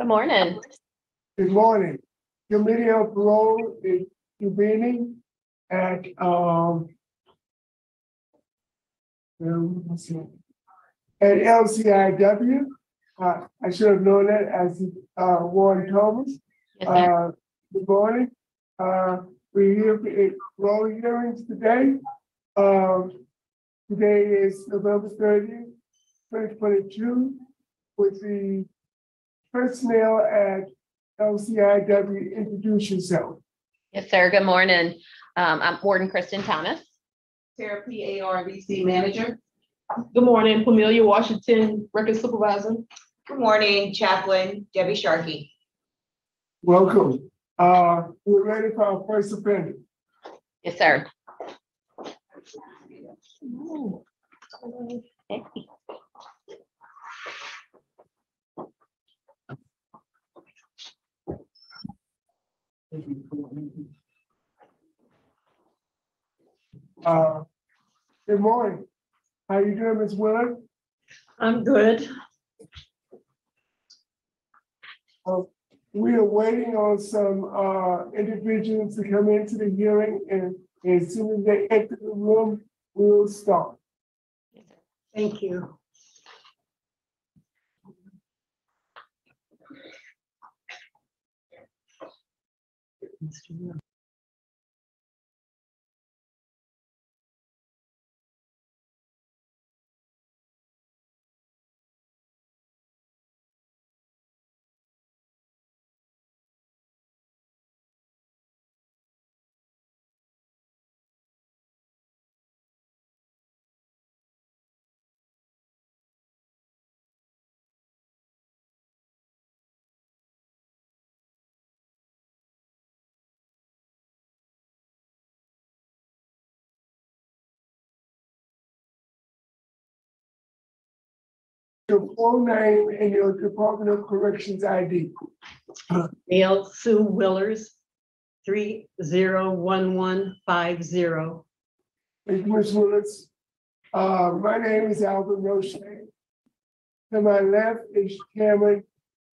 Good morning. Good morning. Committee of Parole is convening at, um, um, let's see, at LCIW. Uh, I should have known that as, uh, Warden Thomas. Yes, sir. Uh, good morning. Uh, we're here for a parole hearings today. Um, today is November thirtieth, twenty twenty-two, with the personnel at LCIW, introduce yourself. Yes, sir. Good morning. Um, I'm Warden Kristen Thomas. Sarah P. A. R. V. C. Manager. Good morning, Pamelia Washington, Record Supervisor. Good morning, Chaplain Debbie Sharkey. Welcome. Uh, we're ready for our first offender. Yes, sir. Uh, good morning. How are you doing, Ms. Willard? I'm good. We are waiting on some, uh, individuals to come into the hearing and as soon as they enter the room, we will start. Thank you. на Your full name and your Department of Corrections ID. Neil Sue Willers, three zero one one five zero. Thank you, Ms. Willis. Uh, my name is Alvin Roche. To my left is Cameron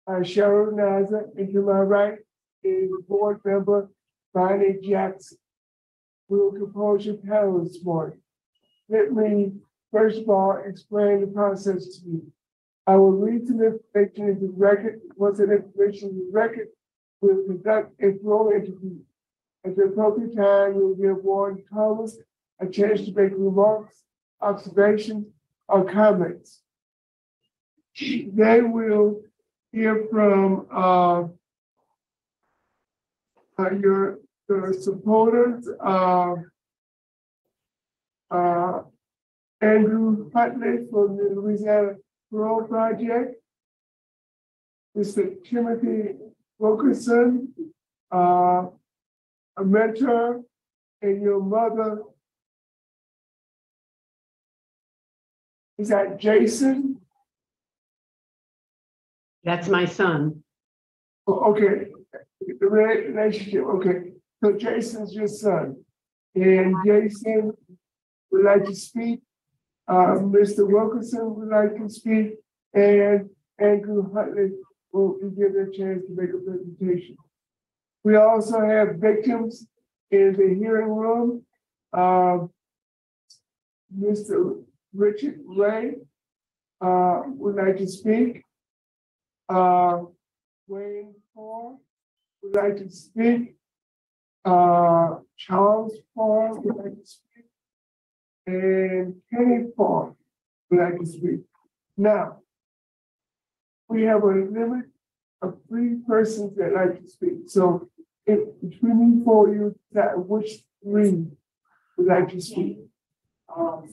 uh, Sheryl Ranatza, and to my right is Board Member Bonnie Jackson. We will compose your panel this morning. Let me, first of all, explain the process to you. I will information into the record. Once that information is the record, we'll conduct a floor interview. At the appropriate time, we will give Warden Thomas a chance to make remarks, observations, or comments. Then we'll hear from, uh, uh, your, your supporters, uh, Andrew Putney from the Louisiana Parole Project, Mr. Timothy Wilkerson, uh, a mentor, and your mother, is that Jason? That's my son. Oh, Okay, the relationship, okay, so Jason's your son. And Jason would like to speak. Uh, Mr. Wilkinson would like to speak, and Andrew Hundley will be given a chance to make a presentation. We also have victims in the hearing room. Uh, Mr. Richard Ray, uh, would like to speak. Uh, Wayne Parr would like to speak. Uh, Charles Parr would like to speak. And Paul would like to speak. Now, we have a limit of three persons that like to speak, so if between you four, you, that which three would like to speak? Um,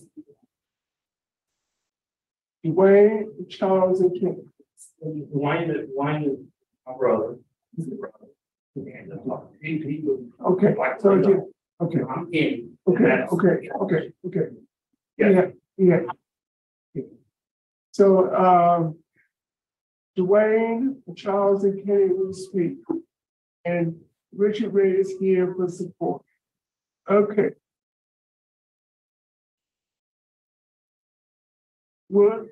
Wayne, Charles, and Kenny. Wayne, is- Wayne is my brother. He's a brother. And, uh, He, he was. Okay, so again, okay. I'm Kenny. Okay, okay, okay, okay. Yeah. Yeah, yeah. So, um, Dwayne, Charles, and Kenny will speak. And Richard Ray is here for support. Okay. Well,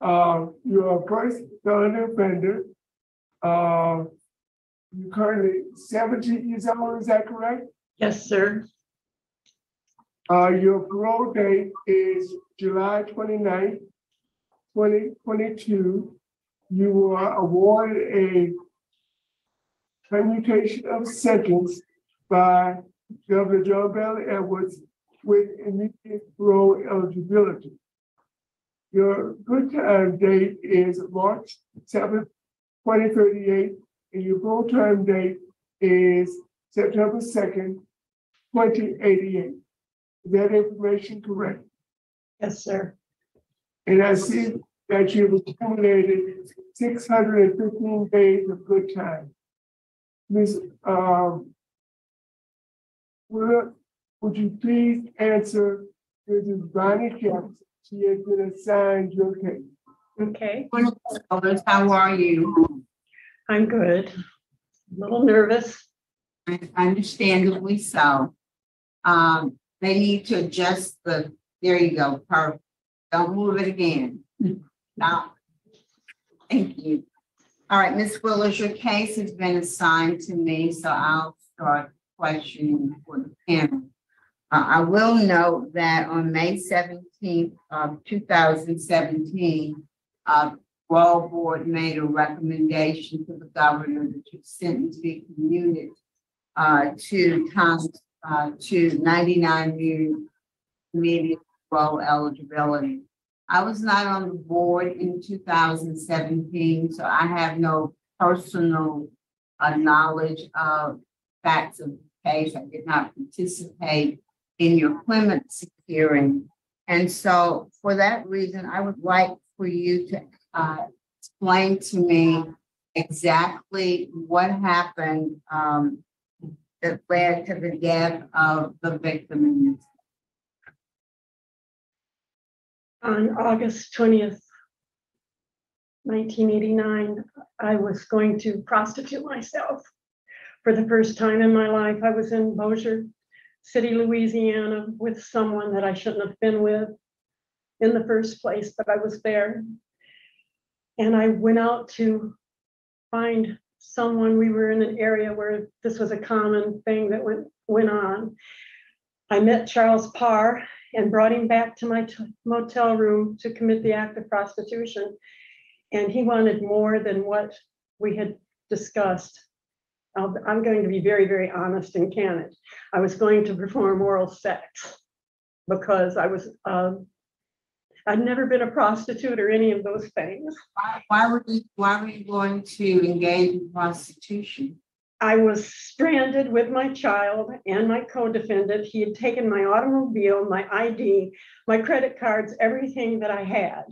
uh, you're a first felon offender. Uh, you're currently seventeen years old, is that correct? Yes, sir. Uh, your parole date is July 29th, twenty twenty-two. You were awarded a commutation of sentence by Governor John Bel Edwards with immediate parole eligibility. Your good time date is March seventh, twenty thirty-eight, and your parole term date is September second, twenty eighty-eight. Is that information correct? Yes, sir. And I see that you've accumulated six hundred and fifteen days of good time. Ms. Um. Would, would you please answer Mrs. Bonnie Jackson? She has been assigned your case. Okay, Morning, Elvis. How are you? I'm good. A Little nervous. Understandably so. Um, they need to adjust the, there you go, perfect. Don't move it again. Now. Thank you. All right, Ms. Willis, your case has been assigned to me, so I'll start questioning for the panel. Uh, I will note that on May seventeenth of two thousand seventeen, uh, Royal Board made a recommendation to the governor that your sentence be commuted uh, to Thomas, uh, to ninety-nine year immediate parole eligibility. I was not on the board in two thousand seventeen, so I have no personal uh, knowledge of facts of the case. I did not participate in your clemency hearing. And so for that reason, I would like for you to uh, explain to me exactly what happened um, that led to the death of the victim. On August twentieth, nineteen eighty-nine, I was going to prostitute myself. For the first time in my life, I was in Bossier City, Louisiana, with someone that I shouldn't have been with in the first place, but I was there. And I went out to find someone. We were in an area where this was a common thing that went, went on. I met Charles Parr and brought him back to my t- motel room to commit the act of prostitution. And he wanted more than what we had discussed. I'll- I'm going to be very, very honest and candid. I was going to perform oral sex because I was, um, I'd never been a prostitute or any of those things. Why, why were you, why were you going to engage in prostitution? I was stranded with my child and my co-defendant. He had taken my automobile, my ID, my credit cards, everything that I had.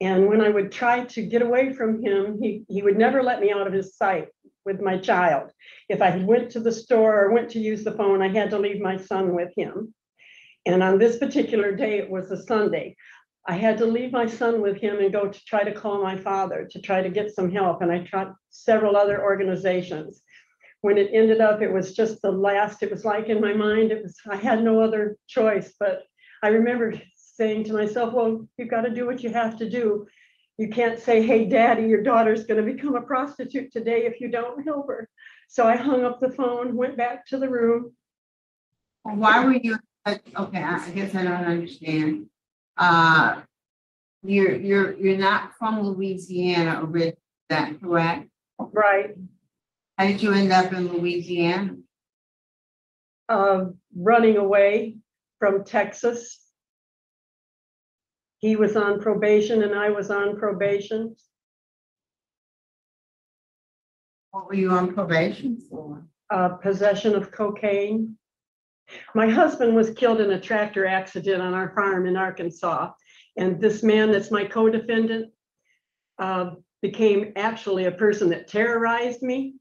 And when I would try to get away from him, he, he would never let me out of his sight with my child. If I went to the store or went to use the phone, I had to leave my son with him. And on this particular day, it was a Sunday. I had to leave my son with him and go to try to call my father to try to get some help. And I tried several other organizations when it ended up, it was just the last, it was like in my mind, it was, I had no other choice, but I remember saying to myself, well, you've got to do what you have to do. You can't say, hey, daddy, your daughter's going to become a prostitute today if you don't help her. So I hung up the phone, went back to the room. Why were you, okay, I guess I don't understand. Uh, you're, you're, you're not from Louisiana, originally, is that correct? Right, How did you end up in Louisiana? uh, running away from Texas. He was on probation and I was on probation. What were you on probation for? uh, possession of cocaine. My husband was killed in a tractor accident on our farm in Arkansas. And this man that's my co-defendant uh, became actually a person that terrorized me.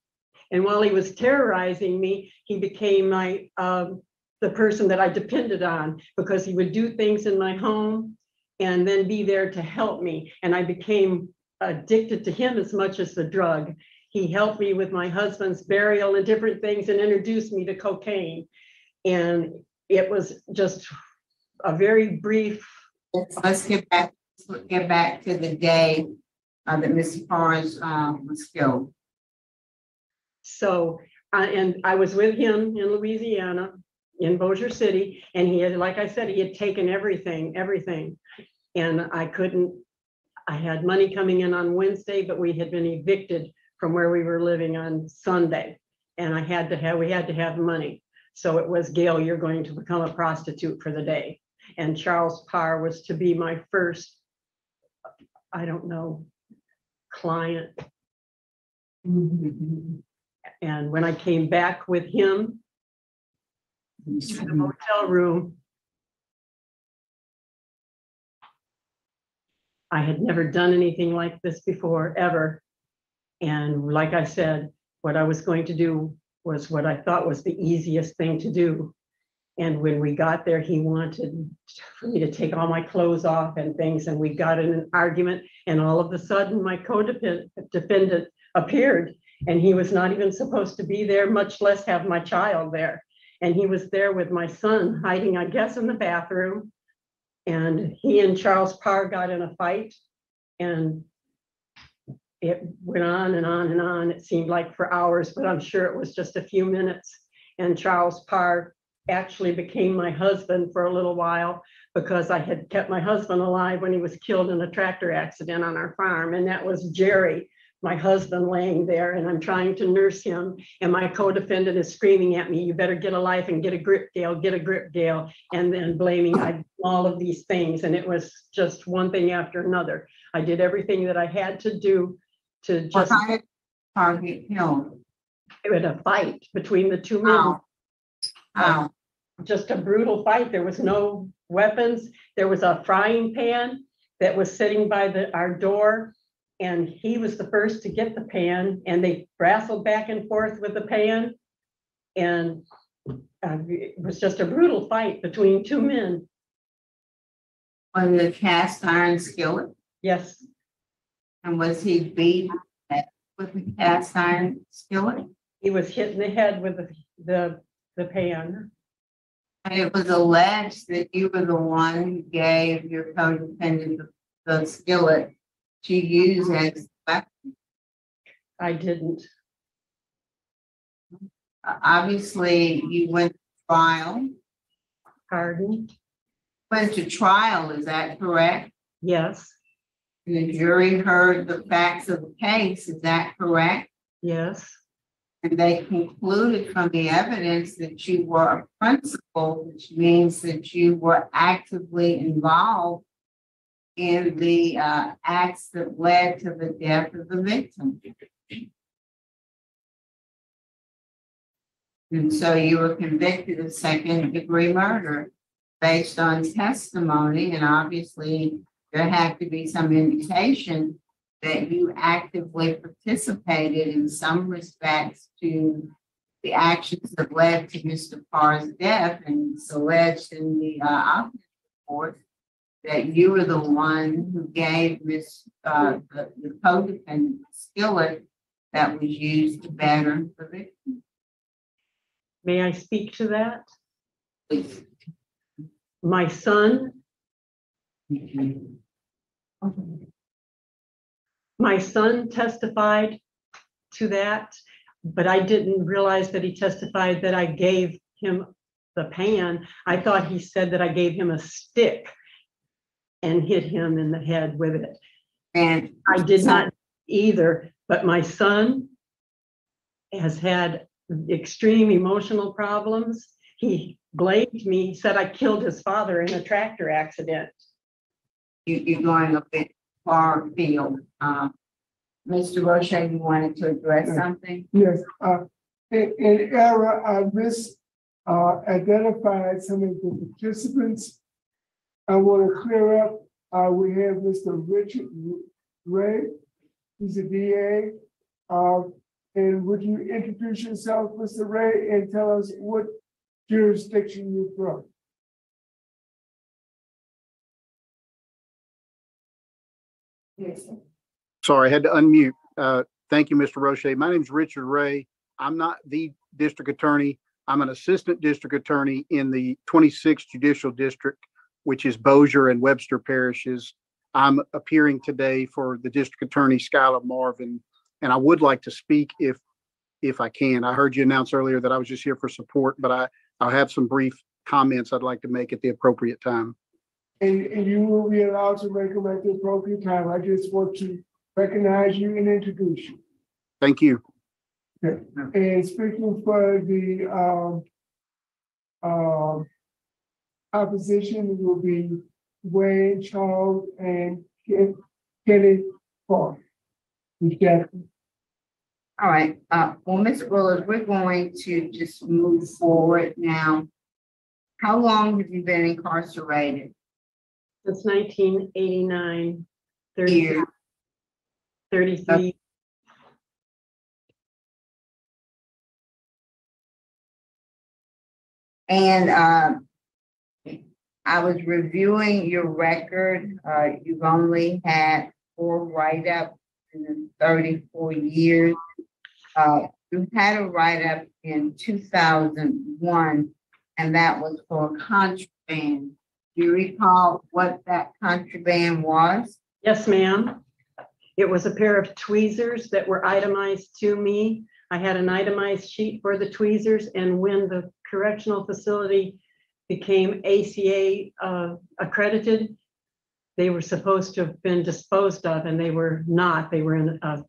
And while he was terrorizing me, he became my, um, the person that I depended on because he would do things in my home and then be there to help me. And I became addicted to him as much as the drug. He helped me with my husband's burial and different things and introduced me to cocaine. And it was just a very brief, Let's get back, let's get back to the day uh, that Mr. Forrest, um, was killed. So, uh, and I was with him in Louisiana, in Bossier City, and he had, like I said, he had taken everything, everything. And I couldn't, I had money coming in on Wednesday, but we had been evicted from where we were living on Sunday. And I had to have, we had to have money. So it was Gail, you're going to become a prostitute for the day. And Charles Parr was to be my first, I don't know, client. And when I came back with him to the motel room, I had never done anything like this before, ever. And like I said, what I was going to do was what I thought was the easiest thing to do. And when we got there, he wanted for me to take all my clothes off and things, and we got in an argument. And all of a sudden, my co-defendant appeared, and he was not even supposed to be there, much less have my child there. And he was there with my son hiding, I guess, in the bathroom. And he and Charles Parr got in a fight, and it went on and on and on. It seemed like for hours, but I'm sure it was just a few minutes. And Charles Parr actually became my husband for a little while because I had kept my husband alive when he was killed in a tractor accident on our farm. And that was Jerry, my husband laying there, and I'm trying to nurse him. And my co-defendant is screaming at me, you better get a life and get a grip, Gail, get a grip, Gail. And then blaming I- all of these things. And it was just one thing after another. I did everything that I had to do to just, how did Parr get it was a fight between the two men. How? just a brutal fight. There was no weapons. There was a frying pan that was sitting by the, our door. And he was the first to get the pan and they wrestled back and forth with the pan. And uh, it was just a brutal fight between two men. Was it a cast iron skillet? Yes, And was he beat with a cast iron skillet? he was hit in the head with the, the, the pan. And it was alleged that you were the one who gave your co-defendant the- the skillet to use as, a weapon. I didn't. obviously, you went to trial, Pardon? went to trial, is that correct? Yes, the jury heard the facts of the case, is that correct? yes, And they concluded from the evidence that you were a principal, which means that you were actively involved in the uh, acts that led to the death of the victim. And so you were convicted of second degree murder based on testimony, and obviously there had to be some indication that you actively participated in some respects to the actions that led to Mr. Parr's death, and it's alleged in the uh, report that you were the one who gave Miss, uh, the, the co-defendant skillet that was used to batter the victim. may I speak to that? Please. My son My son testified to that, but I didn't realize that he testified that I gave him the pan. I thought he said that I gave him a stick and hit him in the head with it. And I did not either, but my son has had extreme emotional problems. He blamed me, he said I killed his father in a tractor accident. You, you're going a bit far afield. Um, Mr. Roche, you wanted to address Yeah. something? Yes, uh, in, in error, I mis, uh, identified some of the participants. I want to clear up, uh, we have Mr. Richard Ray, he's a DA. Uh, and would you introduce yourself, Mr. Ray, and tell us what jurisdiction you're from? Sorry, I had to unmute. Uh, Thank you, Mr. Roche. My name is Richard Ray. I'm not the district attorney. I'm an assistant district attorney in the 26th Judicial District, which is Bossier and Webster parishes. I'm appearing today for the district attorney, Schuyler Marvin, and I would like to speak if, if I can. I heard you announce earlier that I was just here for support, but I, I'll have some brief comments I'd like to make at the appropriate time. And, and you will be allowed to make them at the appropriate time. I just want to recognize you and introduce you. Thank you. Okay. And speaking for the, um, um, opposition it will be Wayne, Charles, and Ken- Kenny Parr. Ms. Jackson. All right, uh, well, Ms. Willis, we're going to just move forward now. How long have you been incarcerated? Since nineteen eighty-nine, thirty, Years. thirty-three. And, um, I was reviewing your record, uh, you've only had four write-ups in the thirty-four years. Uh, you had a write-up in two thousand one, and that was for contraband. Do you recall what that contraband was? Yes, ma'am. It was a pair of tweezers that were itemized to me. I had an itemized sheet for the tweezers, and when the correctional facility became ACA uh, accredited, they were supposed to have been disposed of, and they were not. They were in a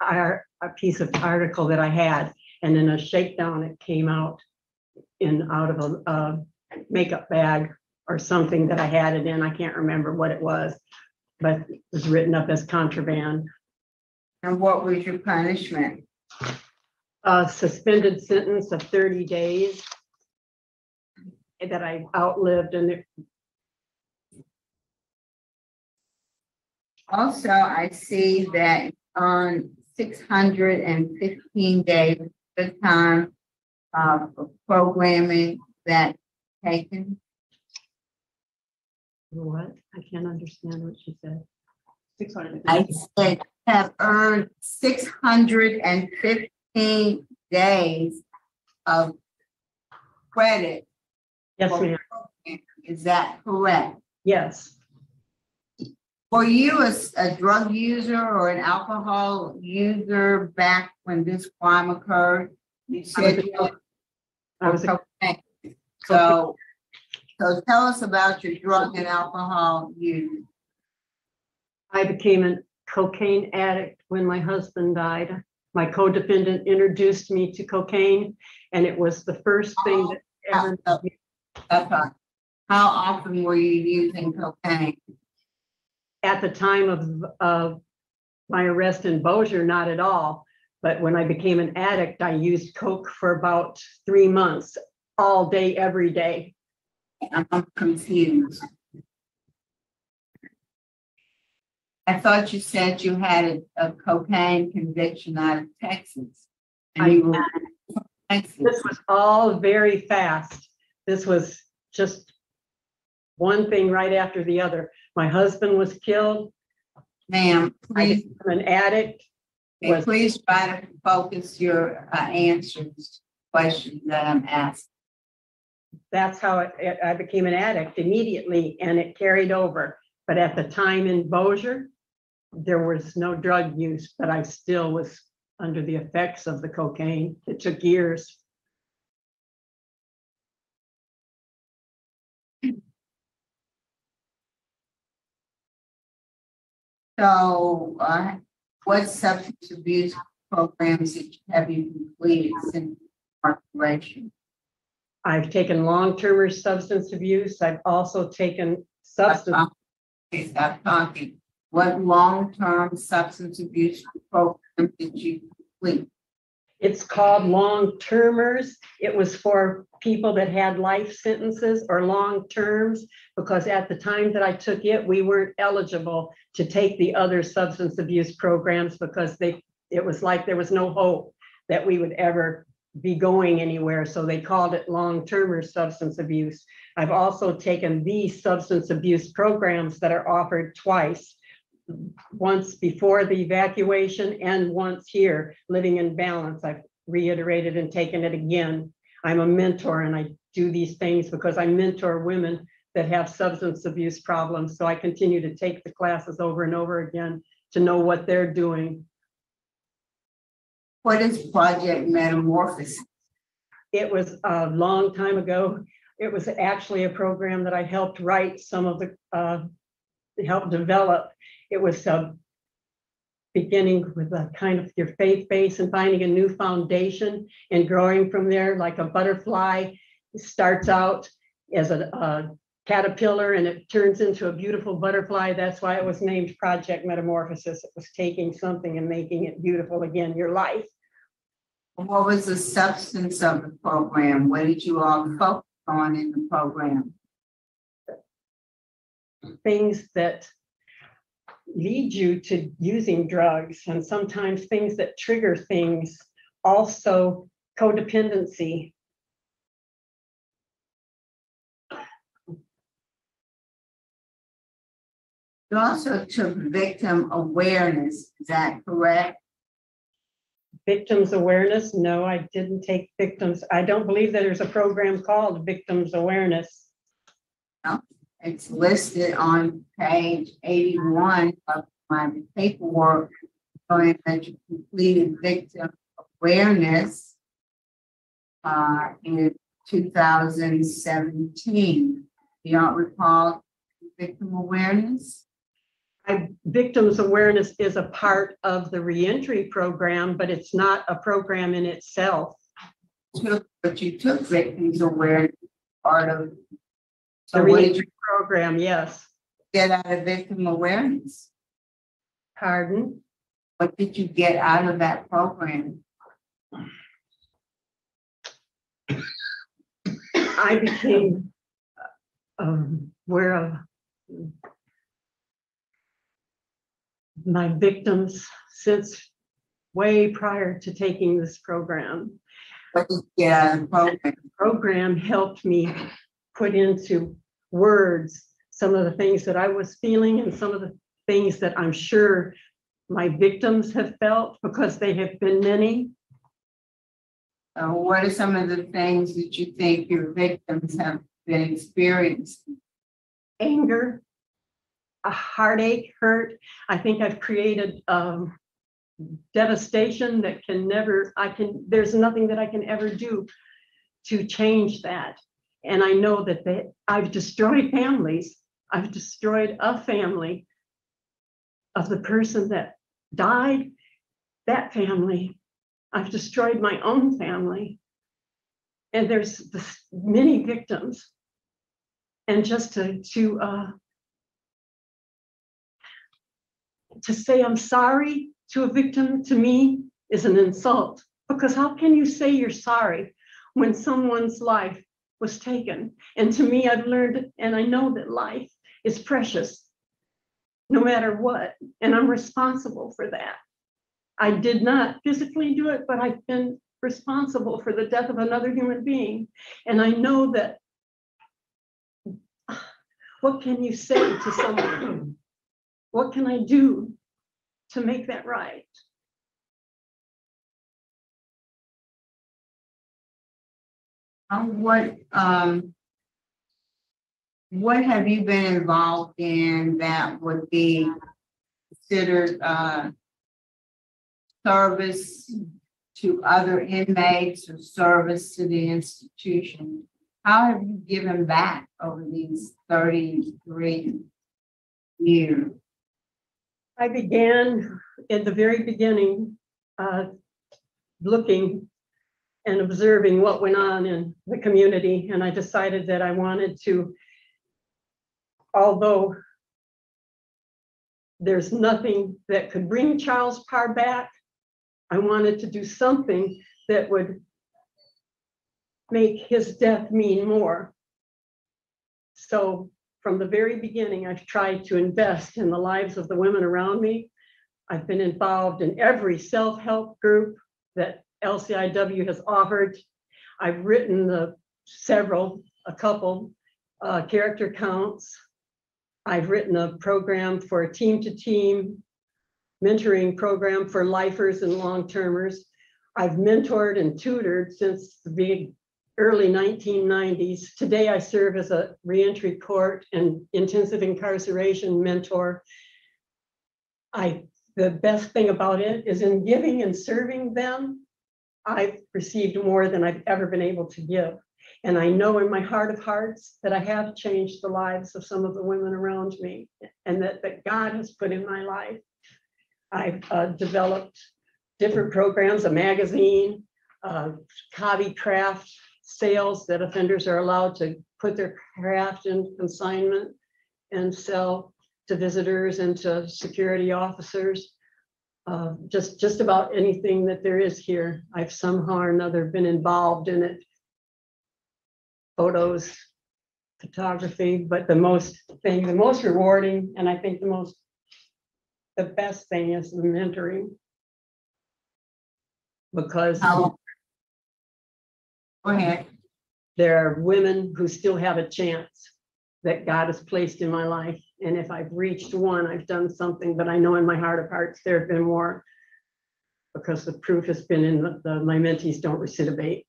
a piece of article that I had, and in a shakedown, it came out in, out of a uh, makeup bag or something that I had it in. I can't remember what it was but it was written up as contraband. And what was your punishment? A suspended sentence of thirty days that I outlived and it- Also, I see that on six hundred and fifteen days, the time uh, of programming that taken. What? I can't understand what she said. Six hundred. I said have earned six hundred and fifteen days of credit. Yes, for ma'am. programming. Is that correct? Yes, Were you a, s- a drug user or an alcohol user back when this crime occurred? You said you were I was, a- Okay, so, so tell us about your drug and alcohol use. I became a cocaine addict when my husband died. My co-defendant introduced me to cocaine and it was the first thing that ever. Oh, That's all. How often were you using cocaine? at the time of, of my arrest in Bossier, not at all. But when I became an addict, I used coke for about three months, all day, every day. I'm I'm confused. I thought you said you had a- a cocaine conviction out of Texas. And you were Texas. This was all very fast. This was just one thing right after the other. My husband was killed. Ma'am, I'm an addict. okay, please try to focus your uh, answers, to questions that I'm asking. That's how it- I became an addict immediately and it carried over. But at the time in Bossier, there was no drug use, but I still was under the effects of the cocaine. It took years. So, uh, what substance abuse programs have you completed since incarceration? I've taken long-term substance abuse. I've also taken substance, Stop talking. What long-term substance abuse program did you complete? it's called long-termers. It was for people that had life sentences or long terms. Because at the time that I took it, we weren't eligible to take the other substance abuse programs because they, it was like there was no hope that we would ever be going anywhere. So they called it long-term or substance abuse. I've also taken these substance abuse programs that are offered twice. Once before the evacuation and once here, living in balance. I've reiterated and taken it again. I'm a mentor and I do these things because I mentor women that have substance abuse problems. So I continue to take the classes over and over again to know what they're doing. What is Project Metamorphosis? It was a long time ago. It was actually a program that I helped write some of the, uh, helped develop. It was, uh, beginning with a kind of your faith base and finding a new foundation and growing from there like a butterfly. Starts out as a, a caterpillar and it turns into a beautiful butterfly. That's why it was named Project Metamorphosis. It was taking something and making it beautiful again, your life. What was the substance of the program? What did you all focus on in the program? things that lead you to using drugs and sometimes things that trigger things. Also codependency. You also took victim awareness, is that correct? Victims awareness, no, I didn't take victims. I don't believe that there's a program called victims awareness. No, It's listed on page eighty-one of my paperwork. Showing that you completed victim awareness. Uh, in two thousand seventeen. Do y'all recall victim awareness? I, victims awareness is a part of the reentry program, but it's not a program in itself. But you took victims awareness, part of. So The what did you reentry program, yes. get out of victim awareness? Pardon? What did you get out of that program? I became um, aware of my victims since way prior to taking this program. Yeah, did you get out of the program? Program helped me put into words some of the things that I was feeling and some of the things that I'm sure my victims have felt because they have been many. Uh, what are some of the things that you think your victims have been experiencing? anger, a heartache, hurt. I think I've created um, devastation that can never, I can, there's nothing that I can ever do to change that. And I know that they, I've destroyed families. I've destroyed a family of the person that died, that family. I've destroyed my own family. And there's many victims and just to to uh to say I'm sorry to a victim to me is an insult because how can you say you're sorry when someone's life was taken? And to me, I've learned and I know that life is precious no matter what, and I'm responsible for that. I did not physically do it, but I've been responsible for the death of another human being. And I know that what can you say to someone? What can I do to make that right? Uh, what, um, what have you been involved in that would be considered, uh, service to other inmates or service to the institution? How have you given back over these thirty-three years? I began at the very beginning, uh, looking and observing what went on in the community, and I decided that I wanted to, although there's nothing that could bring Charles Parr back, I wanted to do something that would make his death mean more. So from the very beginning, I've tried to invest in the lives of the women around me. I've been involved in every self-help group that LCIW has offered. I've written the several, a couple, uh, character counts. I've written a program for a team-to-team mentoring program for lifers and long-termers. I've mentored and tutored since the early 1990s. Today, I serve as a reentry court and intensive incarceration mentor. I the best thing about it is in giving and serving them, I've received more than I've ever been able to give. And I know in my heart of hearts that I have changed the lives of some of the women around me and that, that God has put in my life. I've uh, developed different programs, a magazine, uh, hobby craft sales that offenders are allowed to put their craft in consignment and sell to visitors and to security officers. Uh, just, just about anything that there is here, I've somehow or another been involved in it. Photos, photography, but the most thing, the most rewarding, and I think the most, the best thing is the mentoring. Because How? Go ahead. there are women who still have a chance that God has placed in my life. And if I've reached one, I've done something, but I know in my heart of hearts, there have been more. Because the proof has been in the, the- my mentees don't recidivate.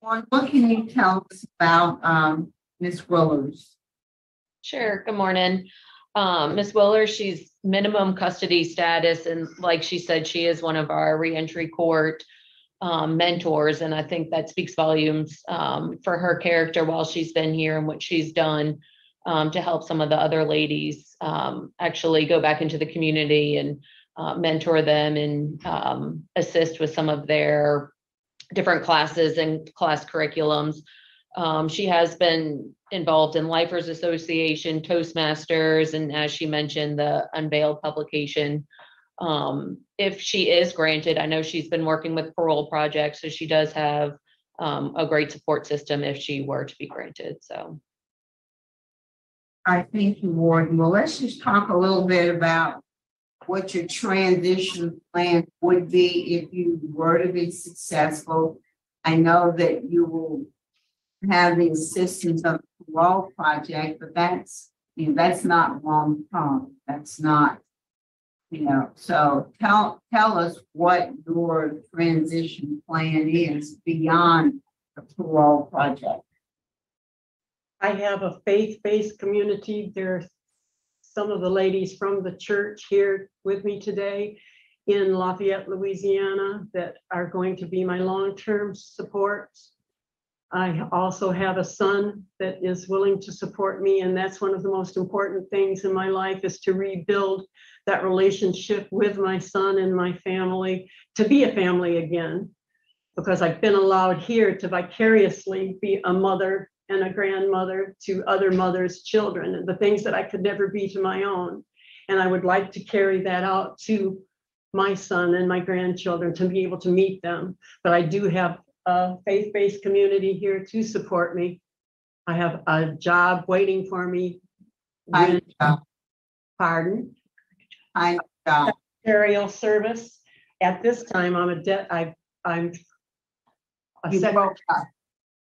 What what can you tell us about, um, Ms. Willers? Sure, good morning. Um, Ms. Willer, she's minimum custody status, and like she said, she is one of our reentry court um, mentors, and I think that speaks volumes um, for her character while she's been here and what she's done um, to help some of the other ladies um, actually go back into the community and uh, mentor them and um, assist with some of their different classes and class curriculums. Um, she has been involved in Lifers Association, Toastmasters, and as she mentioned, the Unveiled publication. Um, if she is granted, I know she's been working with parole Project, so she does have um, a great support system if she were to be granted, so. I thank you, Warden. Well, let's just talk a little bit about what your transition plan would be if you were to be successful. I know that you will have the assistance of the parole project, but that's, you know, that's not long term. That's not, you know, so tell, tell us what your transition plan is beyond the parole project. I have a faith-based community. There's some of the ladies from the church here with me today in Lafayette, Louisiana, that are going to be my long-term supports. I also have a son that is willing to support me, and that's one of the most important things in my life is to rebuild that relationship with my son and my family, to be a family again. Because I've been allowed here to vicariously be a mother and a grandmother to other mothers' children, and the things that I could never be to my own. And I would like to carry that out to my son and my grandchildren to be able to meet them. But I do have a faith-based community here to support me. I have a job waiting for me. Job, Pardon, kind of job. Um, aerial service. At this time, I'm a debt, I, I'm a You sec- broke up.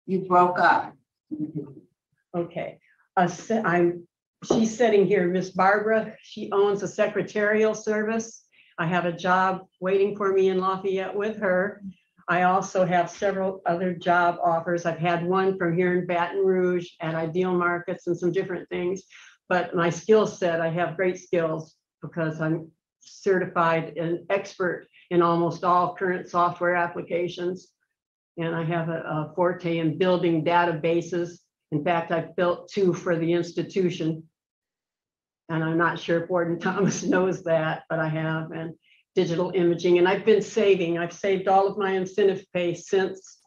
You broke up. Okay, a se- I'm, she's sitting here, Miss Barbara, she owns a secretarial service. I have a job waiting for me in Lafayette with her. I also have several other job offers. I've had one from here in Baton Rouge at Ideal Markets and some different things. But my skill set, I have great skills because I'm certified and expert in almost all current software applications. And I have a a forte in building databases. In fact, I've built two for the institution. And I'm not sure if Warden Thomas knows that, but I have, and digital imaging, and I've been saving, I've saved all of my incentive pay since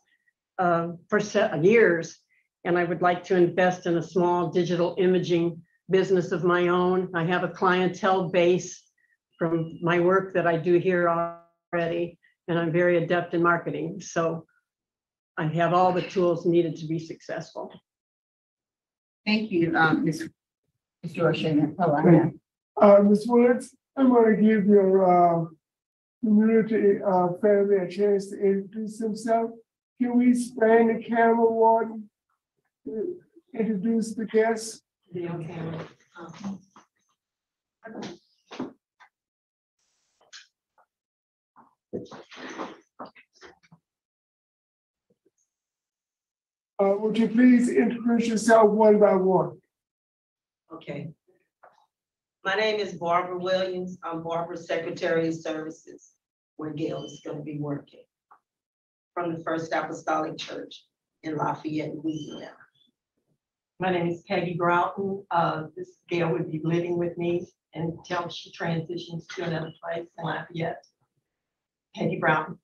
uh, for years. And I would like to invest in a small digital imaging business of my own. I have a clientele base from my work that I do here already, and I'm very adept in marketing, so I have all the tools needed to be successful. Thank you, um, Ms. Ms. Rocha. That's all Uh, Ms. Woods, I'm gonna give your, uh, community, uh, family a chance to introduce themselves. Can we span the camera, Warden? to Introduce the guests? Uh, would you please introduce yourself one by one? Okay. My name is Barbara Williams. I'm Barbara's Secretary of Services, where Gail is gonna be working. From the First Apostolic Church in Lafayette, Louisiana. My name is Peggy Broughton. Uh, this Gail would be living with me until she transitions to another place in Lafayette. Peggy Broughton.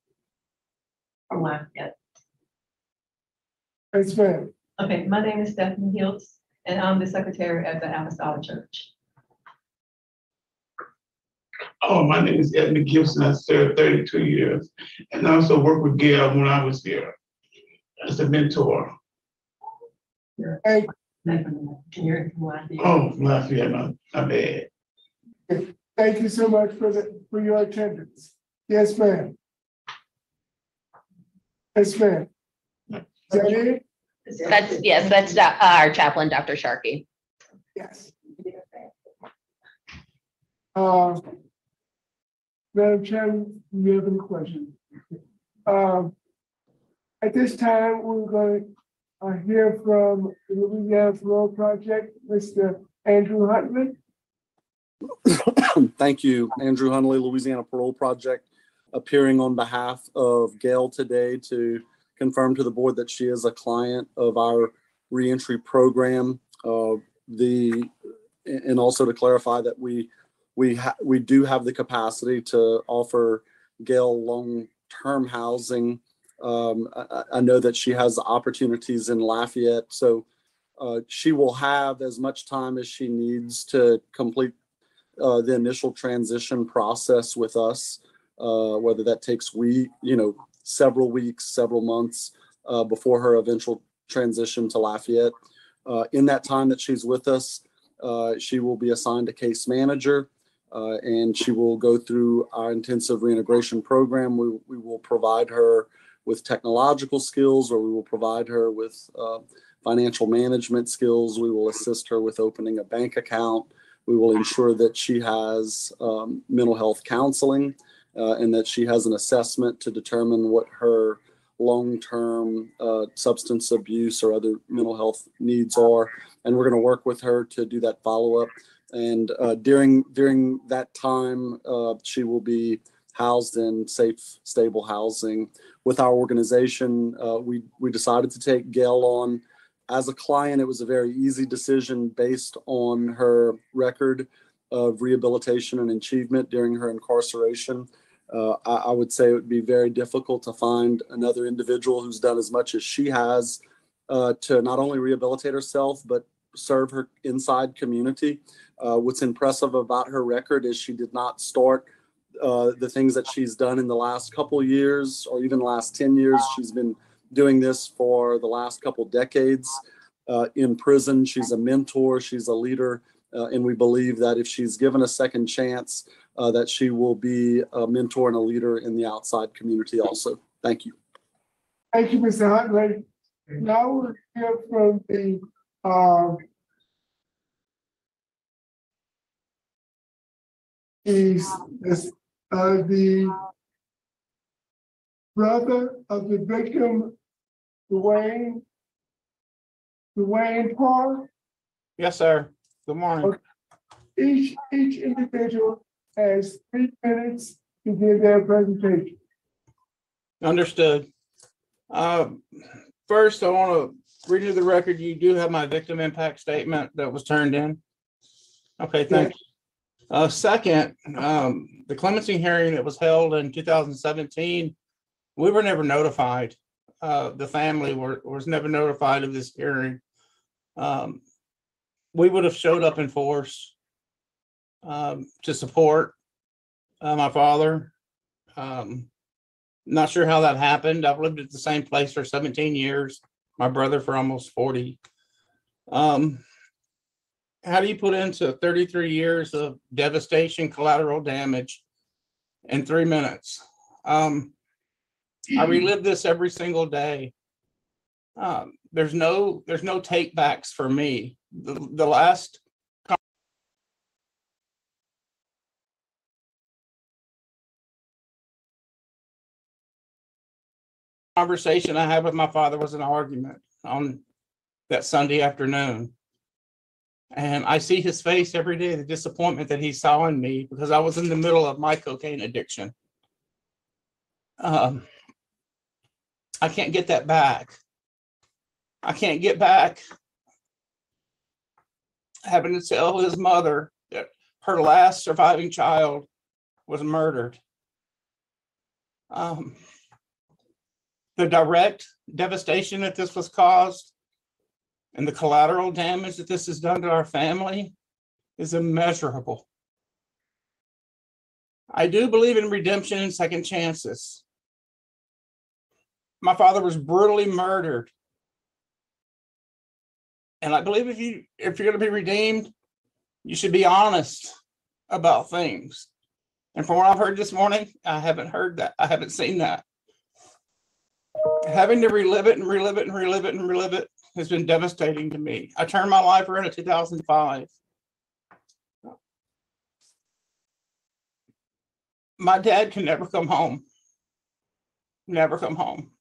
From Lafayette. Yes, ma'am. Okay, my name is Stephanie Hiltz, and I'm the secretary at the Apostolic Church. Oh, my name is Edmund Gibson. I served thirty-two years and I also worked with Gail when I was here as a mentor. Thank, And you're from Lafayette. Oh, Lafayette, my, my bad. thank you so much for the, for your attendance. Yes, ma'am. Yes, ma'am. Is that it? That's, yes, that's do- our chaplain, Dr. Sharkey. Yes. Uh, Madam Chair, do you have any questions? Um, At this time, we're going to hear from the Louisiana Parole Project, Mr. Andrew Hundley. Thank you, Andrew Hundley, Louisiana Parole Project, appearing on behalf of Gail today to confirm to the board that she is a client of our reentry program. Uh, The, and also to clarify that we, we, ha- we do have the capacity to offer Gail long-term housing. Um, I, I- know that she has opportunities in Lafayette, so uh, she will have as much time as she needs to complete uh, the initial transition process with us, uh, whether that takes we, you know, several weeks, several months uh, before her eventual transition to Lafayette. Uh, in that time that she's with us, uh, she will be assigned a case manager, and she will go through our intensive reintegration program. We, we will provide her with technological skills, or we will provide her with uh, financial management skills. We will assist her with opening a bank account. We will ensure that she has um, mental health counseling uh, and that she has an assessment to determine what her long-term uh, substance abuse or other mental health needs are. And we're going to work with her to do that follow-up. And uh, during during that time, uh, she will be housed in safe, stable housing. With our organization, uh, we we decided to take Gail on as a client, it was a very easy decision based on her record of rehabilitation and achievement during her incarceration. Uh, I, I would say it would be very difficult to find another individual who's done as much as she has uh, to not only rehabilitate herself, but serve her inside community. Uh, what's impressive about her record is she did not start uh, the things that she's done in the last couple years or even the last 10 years. She's been doing this for the last couple decades uh, in prison. She's a mentor, she's a leader, uh, and we believe that if she's given a second chance, uh, that she will be a mentor and a leader in the outside community also. Thank you. Thank you, Mr. Hundley. Now we'll hear from the, um, is, is, uh, the brother of the victim, Wayne, Wayne Parr. Yes, sir. Good morning. Each, each individual has three minutes to give their presentation. Understood. Uh, First, I want to read you the record. You do have my victim impact statement that was turned in. Okay, thank you. Uh, Second, um, the clemency hearing that was held in two thousand seventeen, we were never notified. Uh, The family were, was never notified of this hearing. Um, We would have showed up in force um, to support uh, my father. Um, not sure how that happened. I've lived at the same place for 17 years, my brother for almost 40. Um, how do you put into 33 years of devastation, collateral damage in three minutes? Um, I relive this every single day. Um, there's no, there's no take backs for me. The, the last conversation I had with my father was an argument on that Sunday afternoon. And I see his face every day, the disappointment that he saw in me because I was in the middle of my cocaine addiction. Um, I can't get that back. I can't get back having to tell his mother that her last surviving child was murdered. Um, the direct devastation that this was caused and the collateral damage that this has done to our family is immeasurable. I do believe in redemption and second chances. My father was brutally murdered. And I believe if you if you're going to be redeemed, you should be honest about things. And from what I've heard this morning, I haven't heard that. I haven't seen that. Having to relive it and relive it and relive it and relive it has been devastating to me. I turned my life around in 2005. My dad can never come home. Never come home.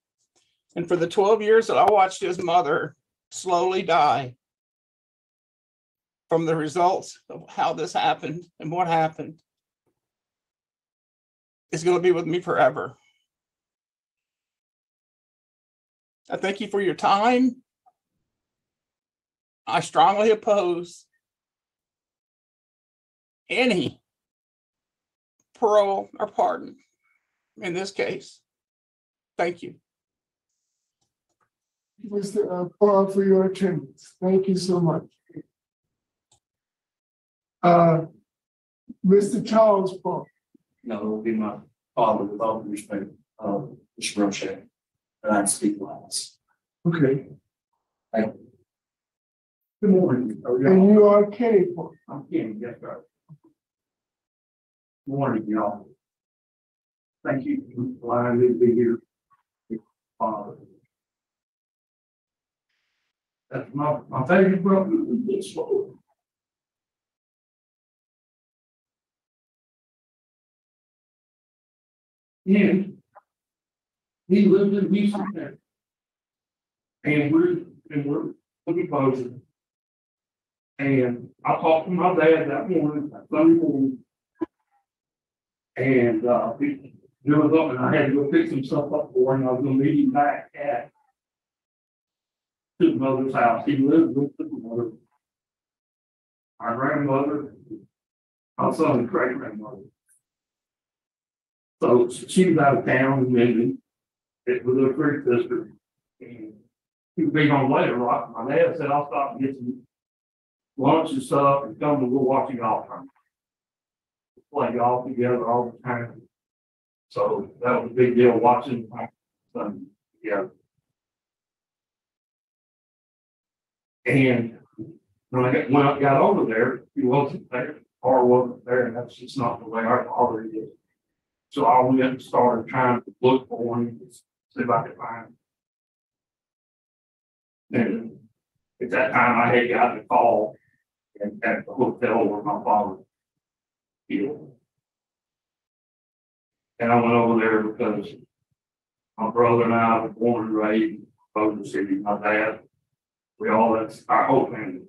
And for the 12 years that I watched his mother slowly die from the results of how this happened and what happened, is going to be with me forever. I thank you for your time. I strongly oppose any parole or pardon in this case. Thank you. Mr. Parr, for your attendance. Thank you so much. Uh, Mr. Charles Parr. No, it will be my father with all due respect, uh, Mr. Roche. And I speak last. Okay. Thank Good morning. Are? And you are Kenny. I'm Kenny, yes, sir. Morning, y'all. Thank you for allowing me to be here. Father. That's my, my favorite brother. And he lived in Houston. And we're, and we're looking posing. And I talked to my dad that morning, that Sunday morning. And, uh, he, was up and I had to go pick some stuff up for him. I was gonna meet him back at his mother's house. He lived with his mother. My grandmother, my son's great grandmother. So she was out of town and then it was a great sister. And he was being on later, right? My dad said, I'll stop and get some lunch and stuff and come and we'll watch a golf tournament. Play golf together all the time. So that was a big deal watching my son together. And when I got, when I got over there, he wasn't there, or wasn't there, and that's just not the way our father is. So I went and started trying to look for him, see if I could find him. And at that time, I had gotten a call at the hotel where my father healed. And I went over there because my brother and I were born and raised in Bossier City, my dad. We all, that's our whole family.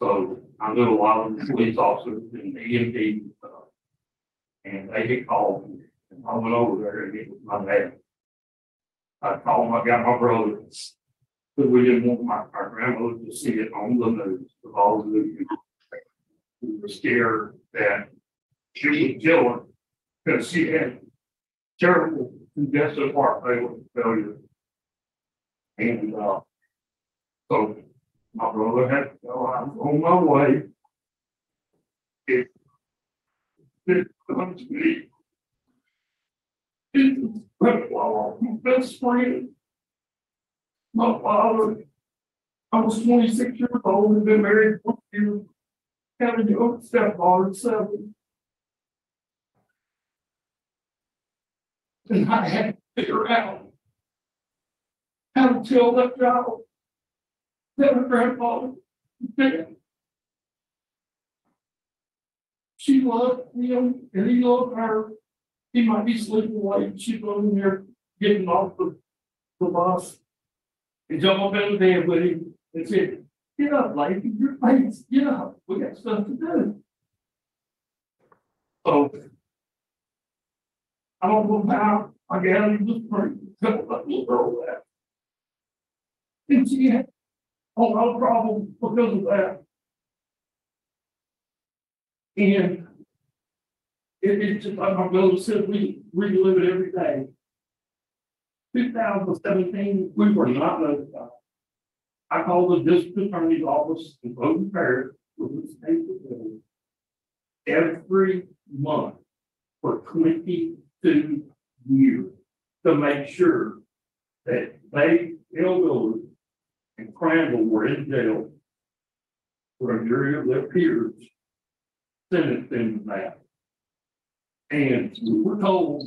So I knew a lot of the police officers and EMT and stuff. Uh, and they get called, and I went over there and it was my dad. I called I got my brother. But we didn't want my, our grandmother to see it on the news of all the news. We were scared that she would kill her because she had terrible congestive heart failure-. And, uh, so my brother had, to go. Was on my way. It, comes to me. It's, my best friend. My father. I was twenty-six years old and been married for years. Had a young stepdaughter, seven. And I had to figure out. How to tell that child. That her grandfather. was dead. She loved him and he loved her. He might be sleeping late, she's going there getting off the, the bus. And jump up in the bed with him and said, Get up, lady, your face, get up, we got stuff to do. So. I don't know how, I got him just pretty, couple of little girl that. And she had a lot of oh, problems because of that. And. It, it's just like my brother said, we relive it every day. Two thousand seventeen, we were not notified. I called the district attorney's office in Bowden Parish with the state Illinois every month for twenty-two years to make sure that they, Bill Miller and Crandall were in jail for a jury of their peers sentenced them to that. And we were told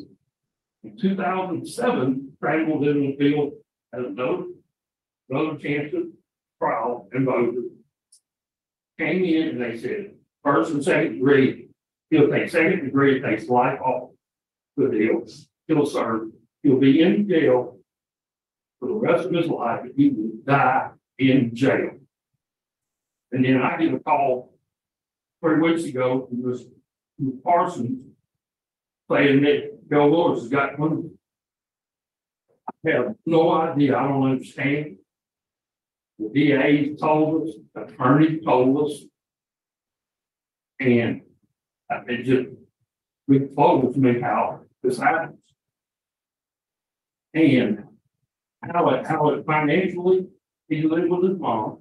in two thousand seven, Crandall didn't appeal, had another, another chance at trial and voted. Came in and they said, first and second degree, he'll take second degree, takes life off. But he'll, he'll serve, he'll be in jail for the rest of his life, he will die in jail. And then I get a call three weeks ago, from Parsons saying that Bill Lewis has got one. Have no idea, I don't understand. The DA told us, the attorney told us. And uh, it just, flows me how this happens. And how it, how it financially, he lived with his mom,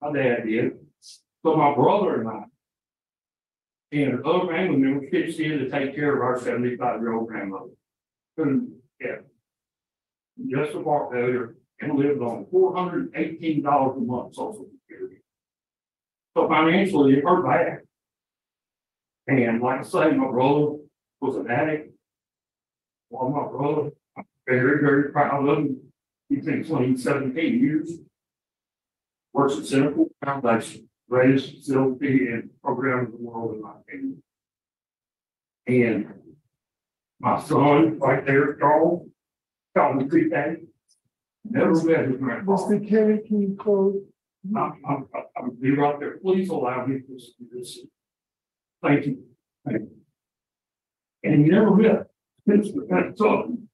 my dad did, so my brother and I. And other family members pitched in to take care of our seventy-five year old grandmother. Couldn't, yeah. Just a heart failure and lived on four hundred and eighteen dollars a month social security. So financially, it hurt bad. And like I say, my brother was an addict. Well, my brother, I'm very, very proud of him. He's been clean seventeen years. Works at Cenikor Foundation, greatest facility and program in the world in my opinion. And my son, right there, Charles, me Creek Daddy. Never his grandfather. Mr. Kenny, can you close? I'm, I'm, I'm be right there. Please allow me to do this. Thank you. Thank you. And he never met, Mr. Penn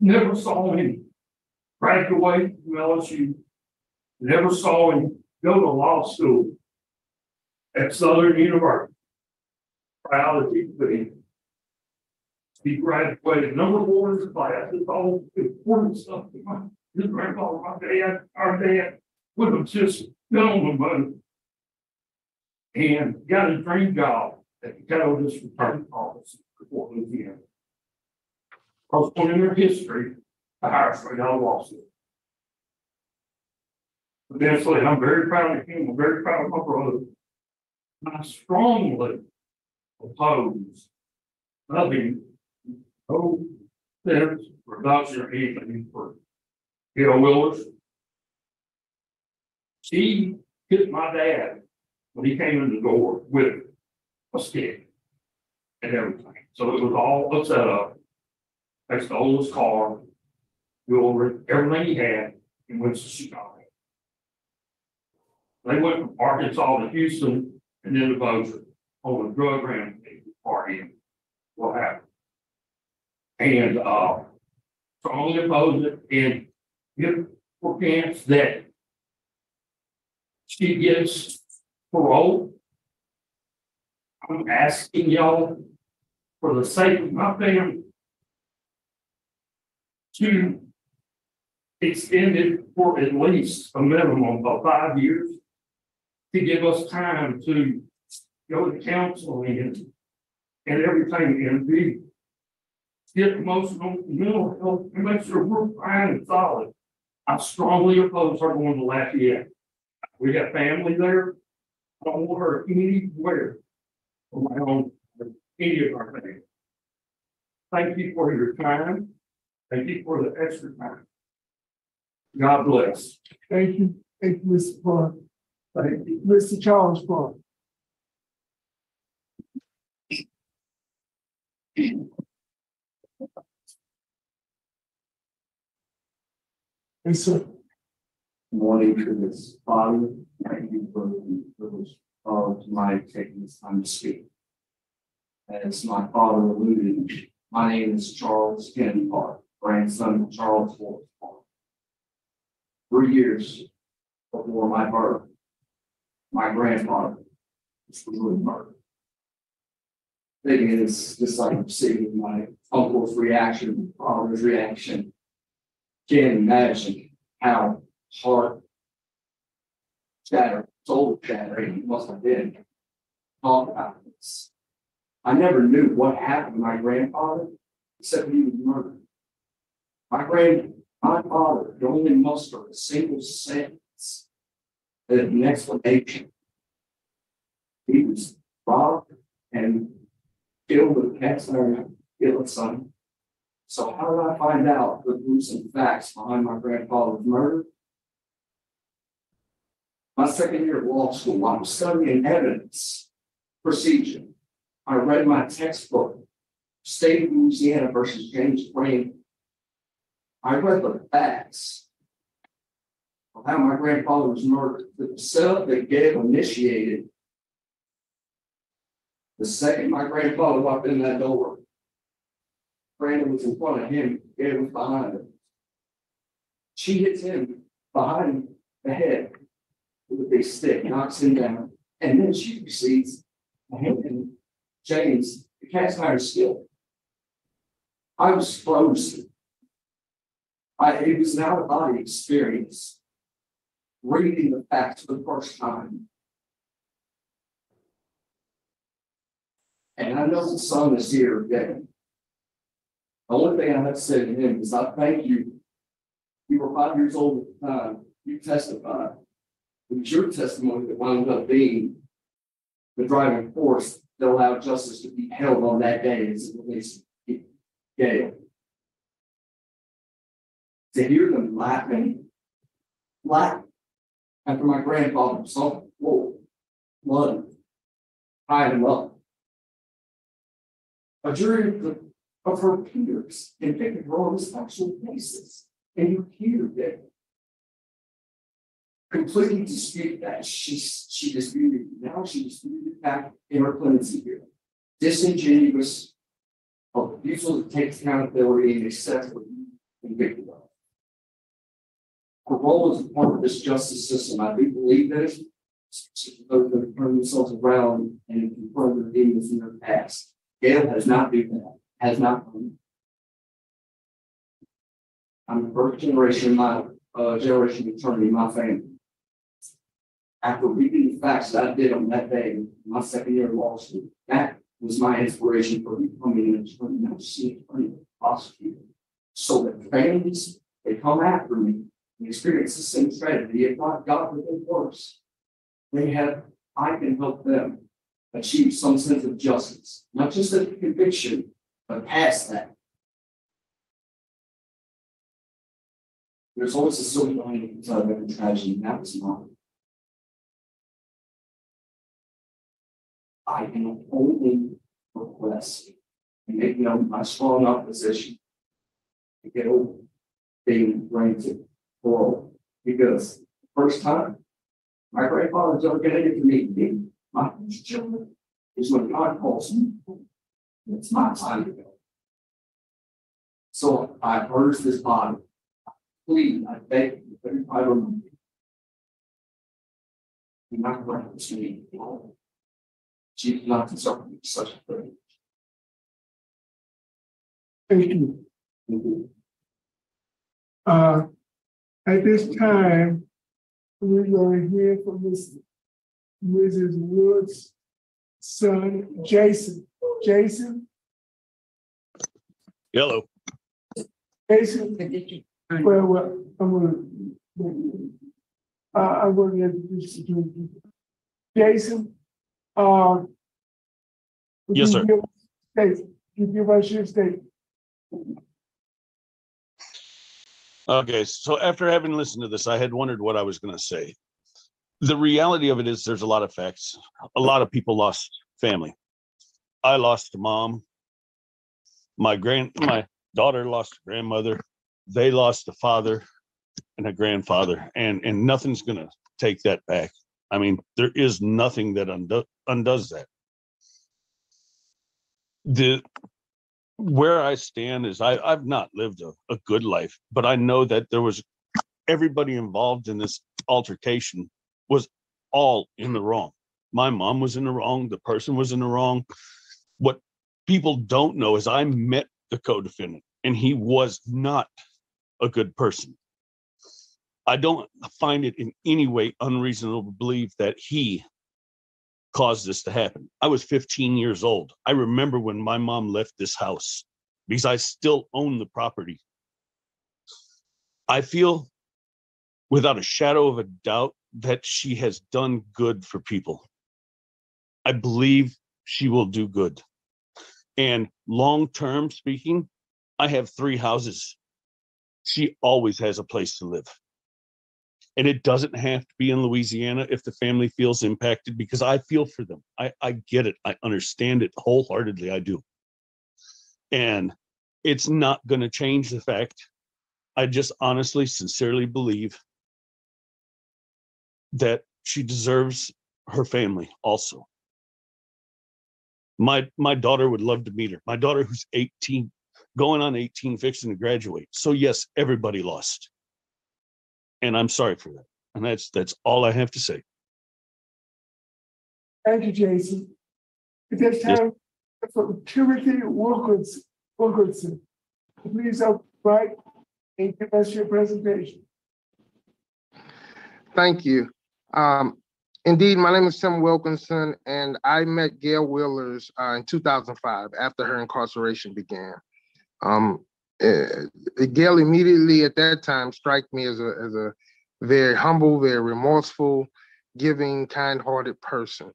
Never saw him graduate from LSU. Never saw him go to law school at Southern University. Proud as he could be. Graduated number one in his class, it's all important stuff. My- His grandfather, my dad, our dad, would have just done the money. And got a dream job at the Caddo District Attorney's Office in Fort Louisiana. One in their history, to hire straight out of law school. But then, so I'm very proud of him, I'm very proud of my brother. I strongly oppose loving no sense, reduction or anything for Gail Willers. She hit my dad when he came in the door with a stick and everything. So it was all set up. They stole his car, jewelry, everything he had, and went to Chicago. They went from Arkansas to Houston and then to Bossier on a drug rampage party. What happened? And, uh, strongly oppose it and give for chance that she gets parole. I'm asking y'all, for the sake of my family, to extend it for at least a minimum of five years to give us time to go to counseling and, and everything and be get emotional, mental health, and make sure we're fine and solid. I strongly oppose her going to Lafayette. We got family there. I don't want her anywhere on my own, any of our family. Thank you for your time. Thank you for the extra time. God bless. Thank you, thank you, Mr. Parr. Thank you. Mr. Charles Parr. Yes, sir. Morning to this father, thank you for the privilege of my taking this time to speak. As my father alluded, my name is Charles Kennedy Parr, grandson of Charles Wolf Parr. Three years before my birth, my grandfather was murdered. Thinking it's just like seeing my uncle's reaction, father's reaction. Can't imagine how heart shattering, soul shattering it must have been. Talk about this. I never knew what happened to my grandfather, except he was murdered. My grand, my father could only muster a single sentence. An explanation. He was robbed and killed with cast iron, killed son. So how did I find out the gruesome facts behind my grandfather's murder? My second year of law school, I was studying evidence procedure. I read my textbook, State of Louisiana versus James Crane. I read the facts of how my grandfather was murdered, the setup that Gail initiated. The second my grandfather walked in that door, Brandon was in front of him, Gail was behind him. She hits him behind the head with a big stick, knocks him down, and then she proceeds to hand James the cast iron skill. I was frozen. I, it was an out of body experience. Reading the facts for the first time. And I know the son is here again. Uh, the only thing I have to say to him is I thank you. You were five years old at the time, you testified. It was your testimony that wound up being the driving force that allowed justice to be held on that day as it relates to Gail. To hear them laughing, laugh after my grandfather saw floor, blood, tied him up. A jury of, her peers convicted her on this factual basis, and you hear that completely dispute that. She, she disputed, now she disputed it back in her clemency here. Disingenuous, refusal to take accountability and accept what you convicted of. Her role as a part of this justice system, I do believe that those that turn themselves around and confront their demons in their past. Gail has not done that, has not. I'm the first generation, my, uh, generation attorney my family after reading the facts that I did on that day, my second year of law school, that was my inspiration for becoming an attorney, not just an attorney, but prosecutor. So that families, they come after me and experience the same tragedy, if not God forbid worse. They have, I can help them achieve some sense of justice, not just a conviction, but past that. There's always a silver lining to every tragedy, and that was mine. I can only request and make known my strong opposition to get over being granted parole because first time my grandfather's ever gonna get to me, my children, is when God calls me. It's my time to go. So I urge this body, please, I beg you, if I remember. You're not going to see me. Chief not concerned with such a thing. Thank you. Uh, at this time, we're going to hear from Miss Mrs. Wood's son, Jason. Jason, Hello. Jason, well, well, I'm gonna. Uh, I'm gonna introduce you to Jason, uh. would Yes, you sir. give- State, you give us your state. Okay, so after having listened to this, I had wondered what I was gonna say. The reality of it is there's a lot of facts. A lot of people lost family. I lost a mom. My grand, my daughter lost a grandmother. They lost a father. and a grandfather and, and nothing's gonna take that back. I mean, there is nothing that undo- undoes that. The, where I stand is I, I've not lived a, a good life, but I know that there was, everybody involved in this altercation was all in the wrong. My mom was in the wrong, the person was in the wrong. What people don't know is I met the co-defendant and he was not a good person. I don't find it in any way unreasonable to believe that he caused this to happen. I was 15 years old. I remember when my mom left this house because I still own the property. I feel without a shadow of a doubt that she has done good for people. I believe she will do good. And long term speaking, I have three houses. She always has a place to live. And it doesn't have to be in Louisiana if the family feels impacted because I feel for them. I, I get it. I understand it wholeheartedly. I do. And it's not going to change the fact. I just honestly, sincerely believe that she deserves her family also. My my daughter would love to meet her. My daughter who's 18, going on 18, fixing to graduate. So yes, everybody lost. And I'm sorry for that. And that's that's all I have to say. Thank you, Jason. At this Yes. time, for Timothy Wilkinson, Wilkinson, please upright and give us your presentation. Thank you. Um, indeed, my name is Tim Wilkinson, and I met Gail Willers uh, in 2005 after her incarceration began. Um, eh, Gail immediately at that time struck me as a as a very humble, very remorseful, giving, kind-hearted person.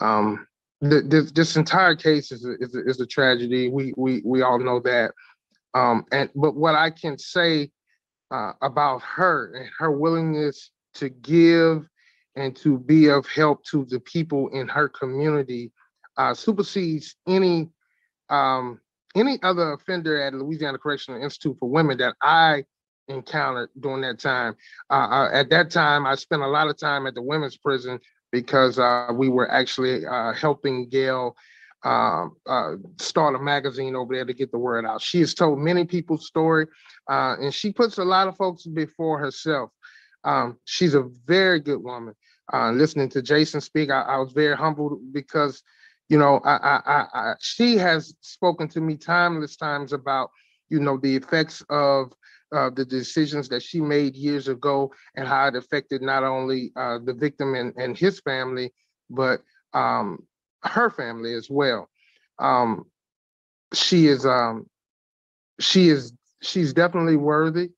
Um, th- this this entire case is a, is a, is a tragedy. We we we all know that. Um, and but what I can say uh, about her and her willingness to give and to be of help to the people in her community uh, supersedes any um, any other offender at Louisiana Correctional Institute for Women that I encountered during that time. Uh, uh, at that time, I spent a lot of time at the women's prison because uh, we were actually uh, helping Gail um, uh, start a magazine over there to get the word out. She has told many people's story, and she puts a lot of folks before herself. Um, she's a very good woman. Uh, listening to Jason speak, I, I was very humbled because, you know, I, I, I, she has spoken to me timeless times about, you know, the effects of uh, the decisions that she made years ago and how it affected not only uh, the victim and, and his family, but um, her family as well. Um, she is um, she is she's definitely worthy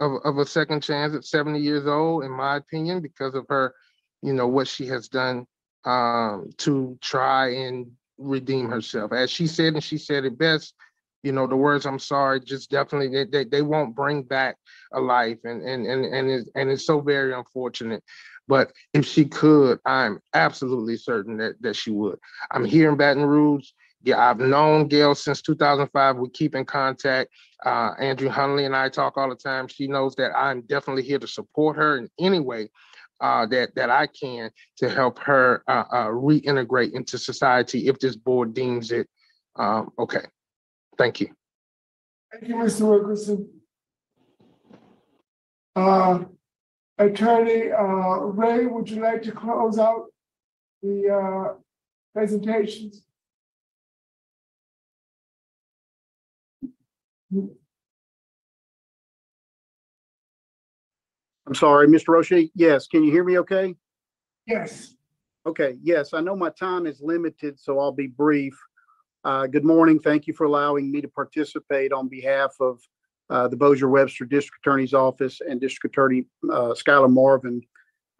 of, of a second chance at 70 years old, in my opinion, because of her, you know, what she has done um, to try and redeem herself. As she said, and she said it best, you know, the words "I'm sorry" just definitely they, they, they won't bring back a life, and and and and it's, and it's so very unfortunate. But if she could, I'm absolutely certain that that she would. I'm here in Baton Rouge. Yeah, I've known Gail since 2005. We keep in contact. Uh, Andrew Hundley and I talk all the time. She knows that I'm definitely here to support her in any way uh, that that I can to help her uh, uh, reintegrate into society if this board deems it um, okay. Thank you. Thank you, Mr. Wilkinson. Uh, Attorney, uh, Ray, would you like to close out the, presentations? I'm sorry, Mr. Roche. Yes, can you hear me okay? Yes. Okay, yes, I know my time is limited, so I'll be brief. Uh, good morning. Thank you for allowing me to participate on behalf of uh, the Bossier Webster District Attorney's Office and District Attorney uh, Schuyler Marvin.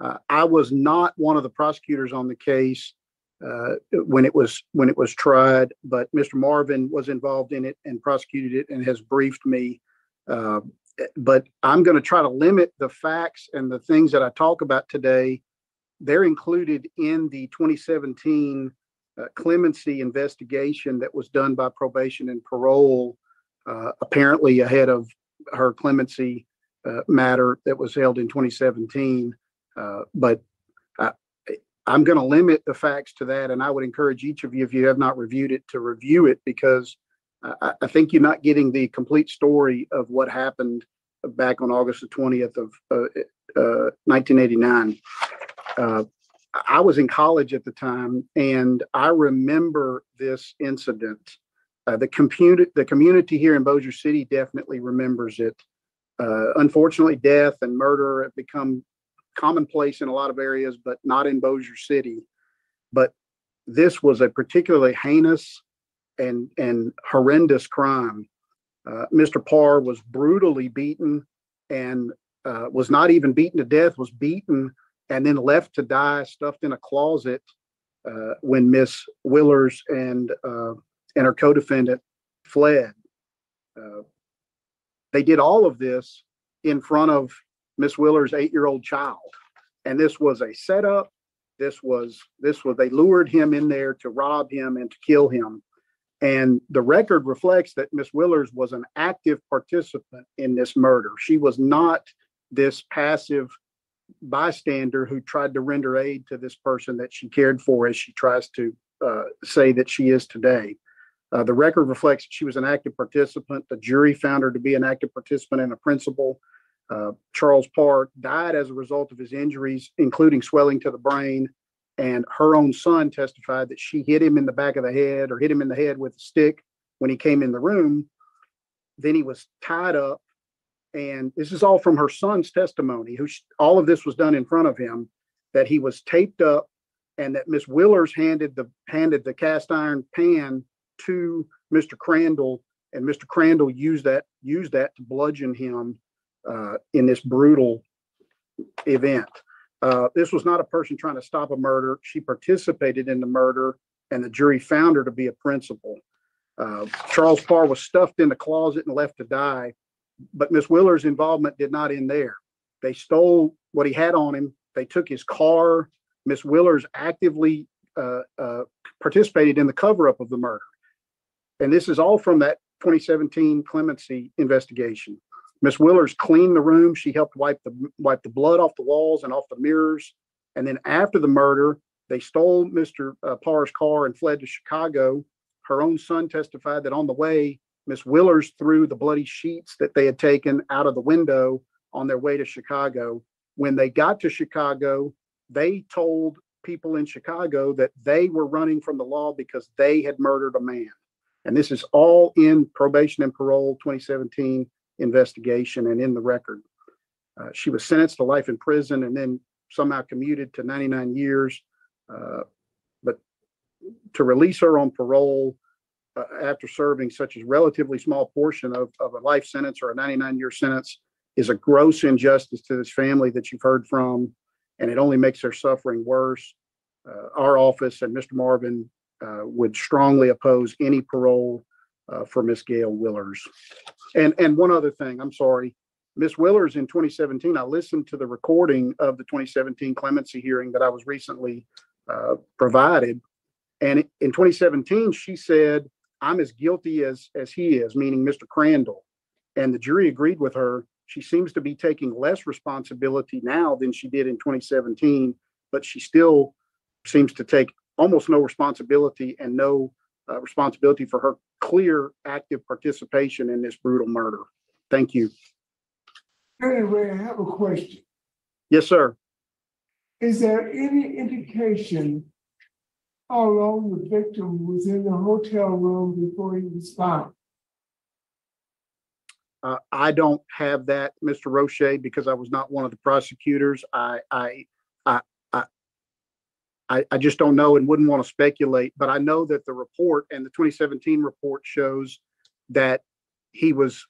Uh, I was not one of the prosecutors on the case uh, when it was when it was tried, but Mr. Marvin was involved in it and prosecuted it and has briefed me. Uh, but I'm going to try to limit the facts and the things that I talk about today. They're included in the 2017 uh, clemency investigation that was done by probation and parole, uh, apparently ahead of her clemency uh, matter that was held in 2017. Uh, But I'm going to limit the facts to that, and I would encourage each of you, if you have not reviewed it, to review it because I, I- think you're not getting the complete story of what happened back on August the 20th of uh, uh, 1989. Uh, I was in college at the time, and I remember this incident. Uh, the community, the community here in Bossier City definitely remembers it. Uh, unfortunately, death and murder have become commonplace in a lot of areas, but not in Bossier City. But this was a particularly heinous and and horrendous crime. Uh, Mr. Parr was brutally beaten and uh, was not even beaten to death. Was beaten and then left to die, stuffed in a closet. Uh, when Miss Willers and uh, and her co-defendant fled. Uh, they did all of this in front of Miss Willer's eight-year-old child. And this was a setup. This was, this was, they lured him in there to rob him and to kill him. And the record reflects that Miss Willers was an active participant in this murder. She was not this passive bystander who tried to render aid to this person that she cared for as she tries to uh, say that she is today. Uh, the record reflects she was an active participant. The jury found her to be an active participant and a principal. Uh, Charles Parr died as a result of his injuries, including swelling to the brain. And her own son testified that she hit him in the back of the head or hit him in the head with a stick when he came in the room. Then he was tied up. And this is all from her son's testimony, who all of this was done in front of him, that he was taped up and that Miss Willers handed the handed the cast iron pan to Mr. Crandall, and Mr. Crandall used that used that to bludgeon him uh, in this brutal event. Uh, this was not a person trying to stop a murder. She participated in the murder, and the jury found her to be a principal. Uh, Charles Parr was stuffed in the closet and left to die, but Miss Willer's involvement did not end there. They stole what he had on him. They took his car. Miss Willers actively uh, uh, participated in the cover up of the murder. And this is all from that 2017 clemency investigation. Miss Willers cleaned the room. She helped wipe the wipe the blood off the walls and off the mirrors. And then after the murder, they stole Mr. uh, Parr's car and fled to Chicago. Her own son testified that on the way, Miss Willers threw the bloody sheets that they had taken out of the window on their way to Chicago. When they got to Chicago, they told people in Chicago that they were running from the law because they had murdered a man. And this is all in probation and parole 2017 investigation and in the record. Uh, she was sentenced to life in prison and then somehow commuted to 99 years. Uh, but to release her on parole uh, after serving such a relatively small portion of, of a life sentence or a 99 year sentence is a gross injustice to this family that you've heard from, and it only makes their suffering worse. Uh, our office and Mr. Marvin uh, would strongly oppose any parole uh, for Miss Gail Willers. And, and one other thing, I'm sorry, Miss Willers in 2017, I listened to the recording of the 2017 clemency hearing that I was recently uh, provided. And in 2017, she said, I'm as guilty as, as he is, meaning Mr. Crandall. And the jury agreed with her. She seems to be taking less responsibility now than she did in 2017, but she still seems to take almost no responsibility and no uh, responsibility for her clear active participation in this brutal murder. Thank you. Anyway, I have a question. Yes, sir. Is there any indication how long the victim was in the hotel room before he was found? Uh, I don't have that, Mr. Roche, because I was not one of the prosecutors. I, I, I, I, I, I just don't know and wouldn't want to speculate, but I know that the report and the 2017 report shows that he was,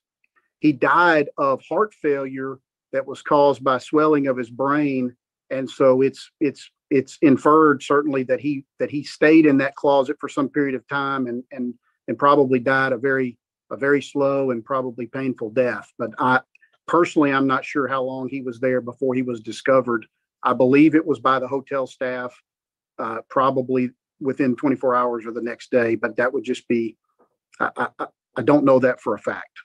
he died of heart failure that was caused by swelling of his brain. And so it's, it's, it's inferred certainly that he, that he stayed in that closet for some period of time and, and, and probably died a very, a very slow and probably painful death. But I personally, I'm not sure how long he was there before he was discovered. I believe it was by the hotel staff, uh, probably within 24 hours or the next day, but that would just be, I, I, I- I don't know that for a fact.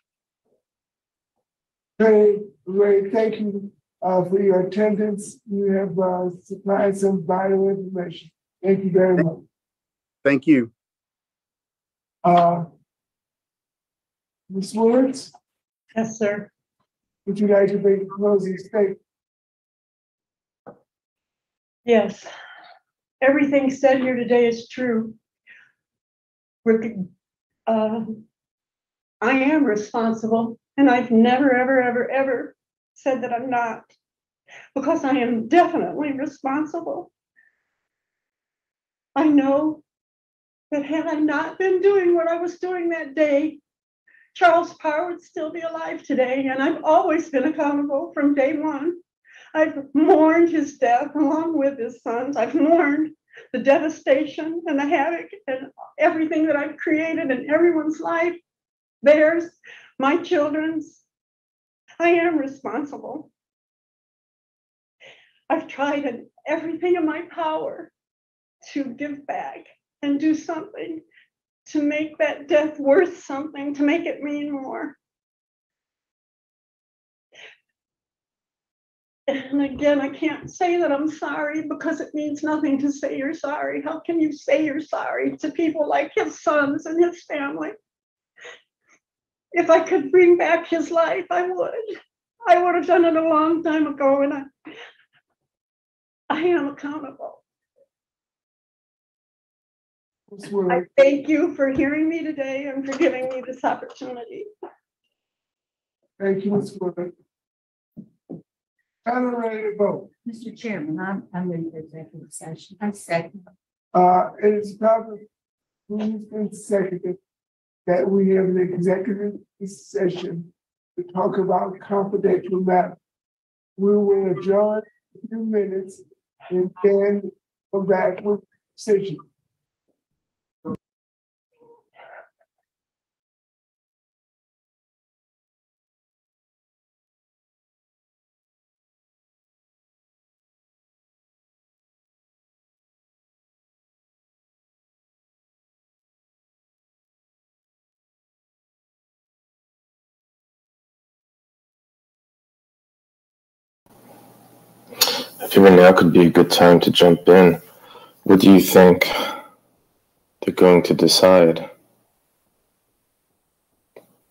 Ray, Ray, thank you, uh, for your attendance. You have, uh, supplied some vital information. Thank you very much. Thank you. Uh, Ms. Woods, Yes, sir. would you like to make a closing statement? Yes. Everything said here today is true. Uh, I am responsible and I've never, ever, ever, ever said that I'm not. Because I am definitely responsible. I know that had I not been doing what I was doing that day, Charles Parr would still be alive today, and I've always been accountable from day one. I've mourned his death along with his sons. I've mourned the devastation and the havoc and everything that I've created in everyone's life, theirs, my children's. I am responsible. I've tried in everything in my power to give back and do something to make that death worth something, to make it mean more. And again, I can't say that I'm sorry because it means nothing to say you're sorry. How can you say you're sorry to people like his sons and his family? If I could bring back his life, I would. I would have done it a long time ago and I, I am accountable. I thank you for hearing me today and for giving me this opportunity. thank you, Ms. Woods. Panel ready to vote. Mr. Chairman, I'm, I'm in the executive session. I second. Uh, it is probably moved and seconded that we have an executive session to talk about confidential matter. We will adjourn a few minutes and then come back with decision. Figure now could be a good time to jump in. What do you think they're going to decide?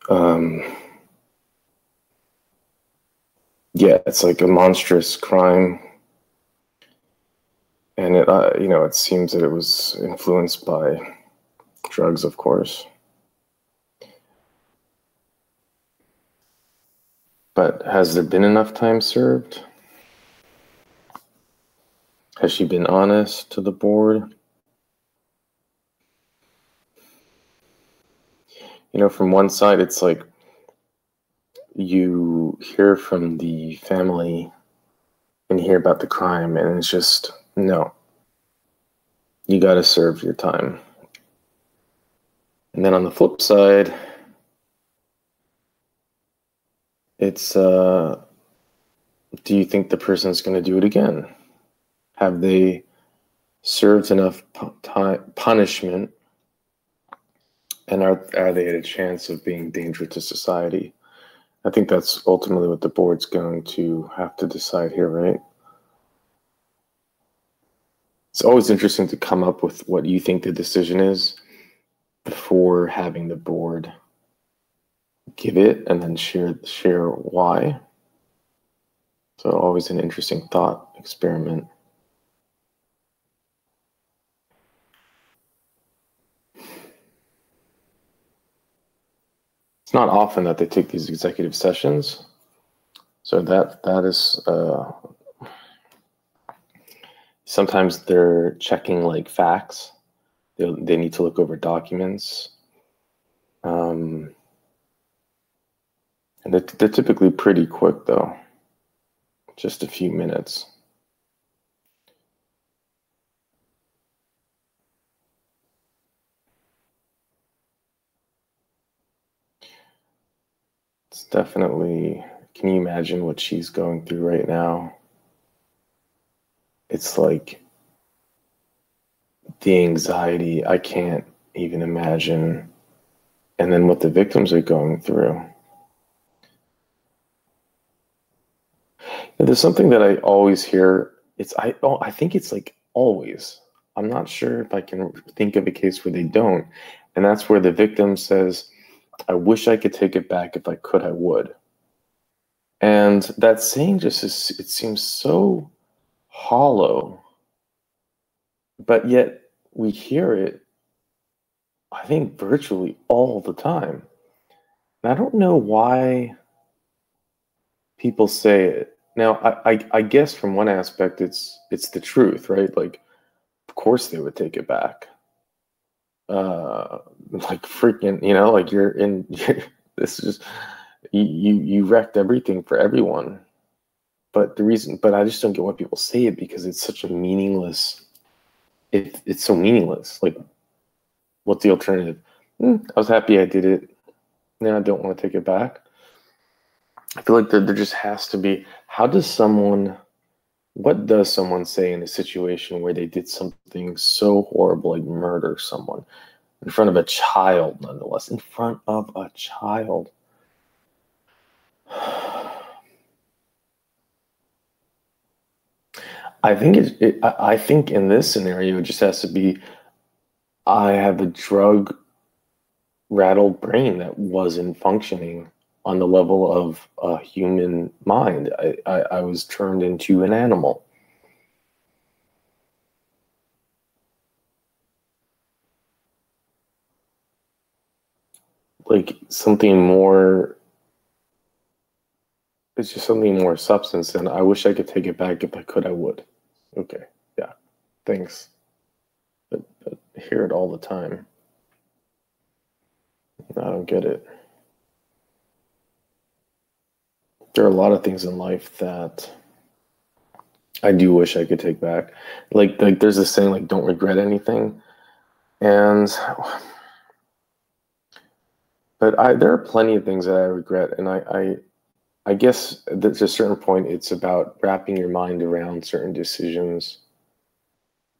Um, yeah, it's like a monstrous crime. And it, uh, you know, it seems that it was influenced by drugs, of course. But has there been enough time served? Has she been honest to the board? You know, from one side, it's like you hear from the family and hear about the crime, and it's just no. You got to serve your time. And then on the flip side, it's uh, do you think the person's going to do it again? Have they served enough punishment? And are, are they at a chance of being dangerous to society? I think that's ultimately what the board's going to have to decide here, right? It's always interesting to come up with what you think the decision is before having the board give it and then share share why. So always an interesting thought experiment. It's not often that they take these executive sessions. So that that is uh, sometimes they're checking like facts. They they need to look over documents. Um, and they're, they're typically pretty quick though. Just a few minutes. Definitely, can you imagine what she's going through right now? It's like the anxiety, I can't even imagine. And then what the victims are going through. There's something that I always hear. It's I oh I think it's like always. I'm not sure if I can think of a case where they don't, and that's where the victim says, "I wish I could take it back. If I could, I would." And that saying just is, it seems so hollow, but yet we hear it. I think virtually all the time. And I don't know why people say it. Now, I, I, I guess from one aspect, it's it's the truth, right? Like, of course they would take it back. Uh, like freaking, you know, like you're in. this is just you, you wrecked everything for everyone. But the reason, but I just don't get why people say it because it's such a meaningless. It it's so meaningless. Like, what's the alternative? Hmm, I was happy I did it. Now I don't want to take it back. I feel like there, there just has to be how does someone what does someone say in a situation where they did something so horrible like murder someone? In front of a child nonetheless. In front of a child. I think it, it i think in this scenario it just has to be i have a drug rattled brain that wasn't functioning on the level of a human mind. I, I, I was turned into an animal. Like something more, it's just something more substance. And I wish I could take it back. If I could, I would. Okay. Yeah. Thanks. But, but I hear it all the time. I don't get it. There are a lot of things in life that I do wish I could take back. Like like there's this saying like don't regret anything. And but I there are plenty of things that I regret and I I I guess at a certain point it's about wrapping your mind around certain decisions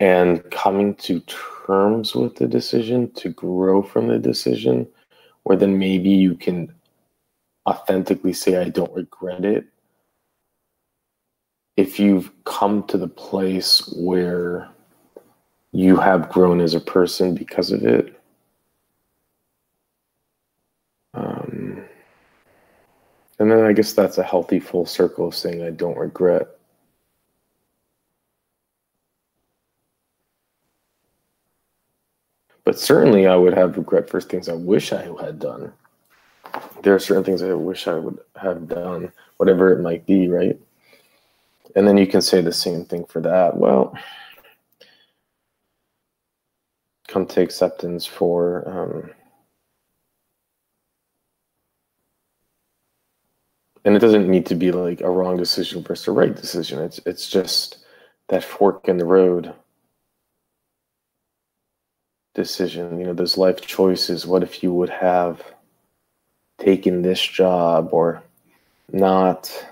and coming to terms with the decision to grow from the decision where then maybe you can authentically say I don't regret it if you've come to the place where you have grown as a person because of it. Um, and then I guess that's a healthy full circle of saying I don't regret. But certainly I would have regret for things I wish I had done there are certain things I wish I would have done, whatever it might be, right? And then you can say the same thing for that. Well, come to acceptance for um, and it doesn't need to be like a wrong decision versus a right decision. It's it's just that fork in the road decision. You know, those life choices. What if you would have taken this job or not.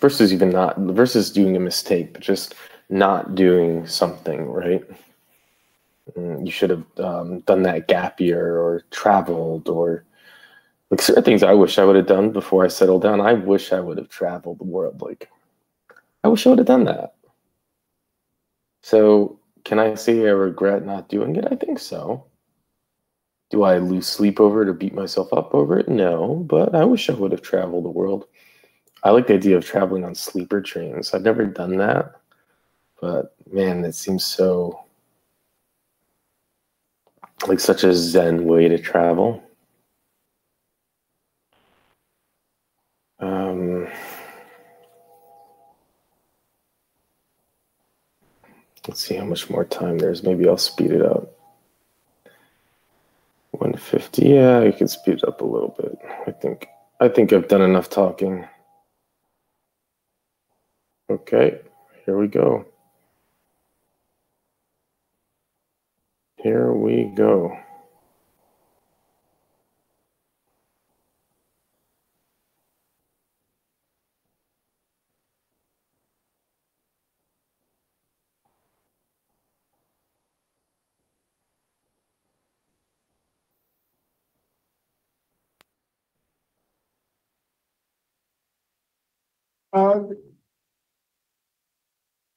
Versus even not versus doing a mistake but just not doing something right? Mm, you should have um, done that gap year or traveled or like certain things i wish i would have done before i settled down. I wish i would have traveled the world. Like i wish i would have done that. So can I say I regret not doing it? I think so. Do I lose sleep over it or beat myself up over it? No, but I wish I would have traveled the world. I like the idea of traveling on sleeper trains. I've never done that, but man, it seems so like such a zen way to travel. Um, Let's see how much more time there is. Maybe I'll speed it up. 150. Yeah, I can speed it up a little bit. I think I think I've done enough talking. Okay, here we go. Here we go. Um,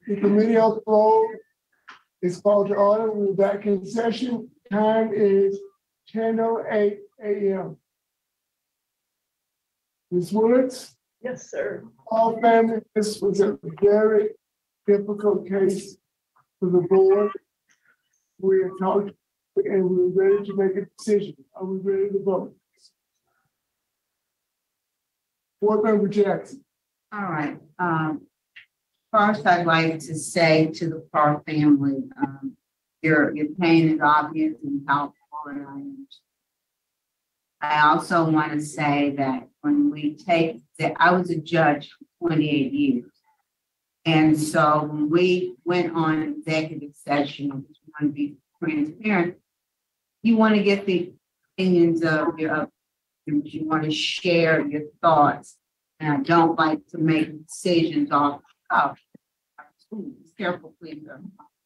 The committee on parole is called to order. We're back in session. Time is ten oh eight AM. Ms. Woods, Yes, sir. all family, this was a very difficult case for the board. We have talked and we're ready to make a decision. Are we ready to vote? Board Member Jackson. All right, um, first I'd like to say to the Parr family, um, your, your pain is obvious and how and I am. I also want to say that when we take, that I was a judge for twenty-eight years. And so when we went on executive session, I just want to be transparent. You want to get the opinions of your, you want to share your thoughts. And I don't like to make decisions off, of. Careful, please. sir.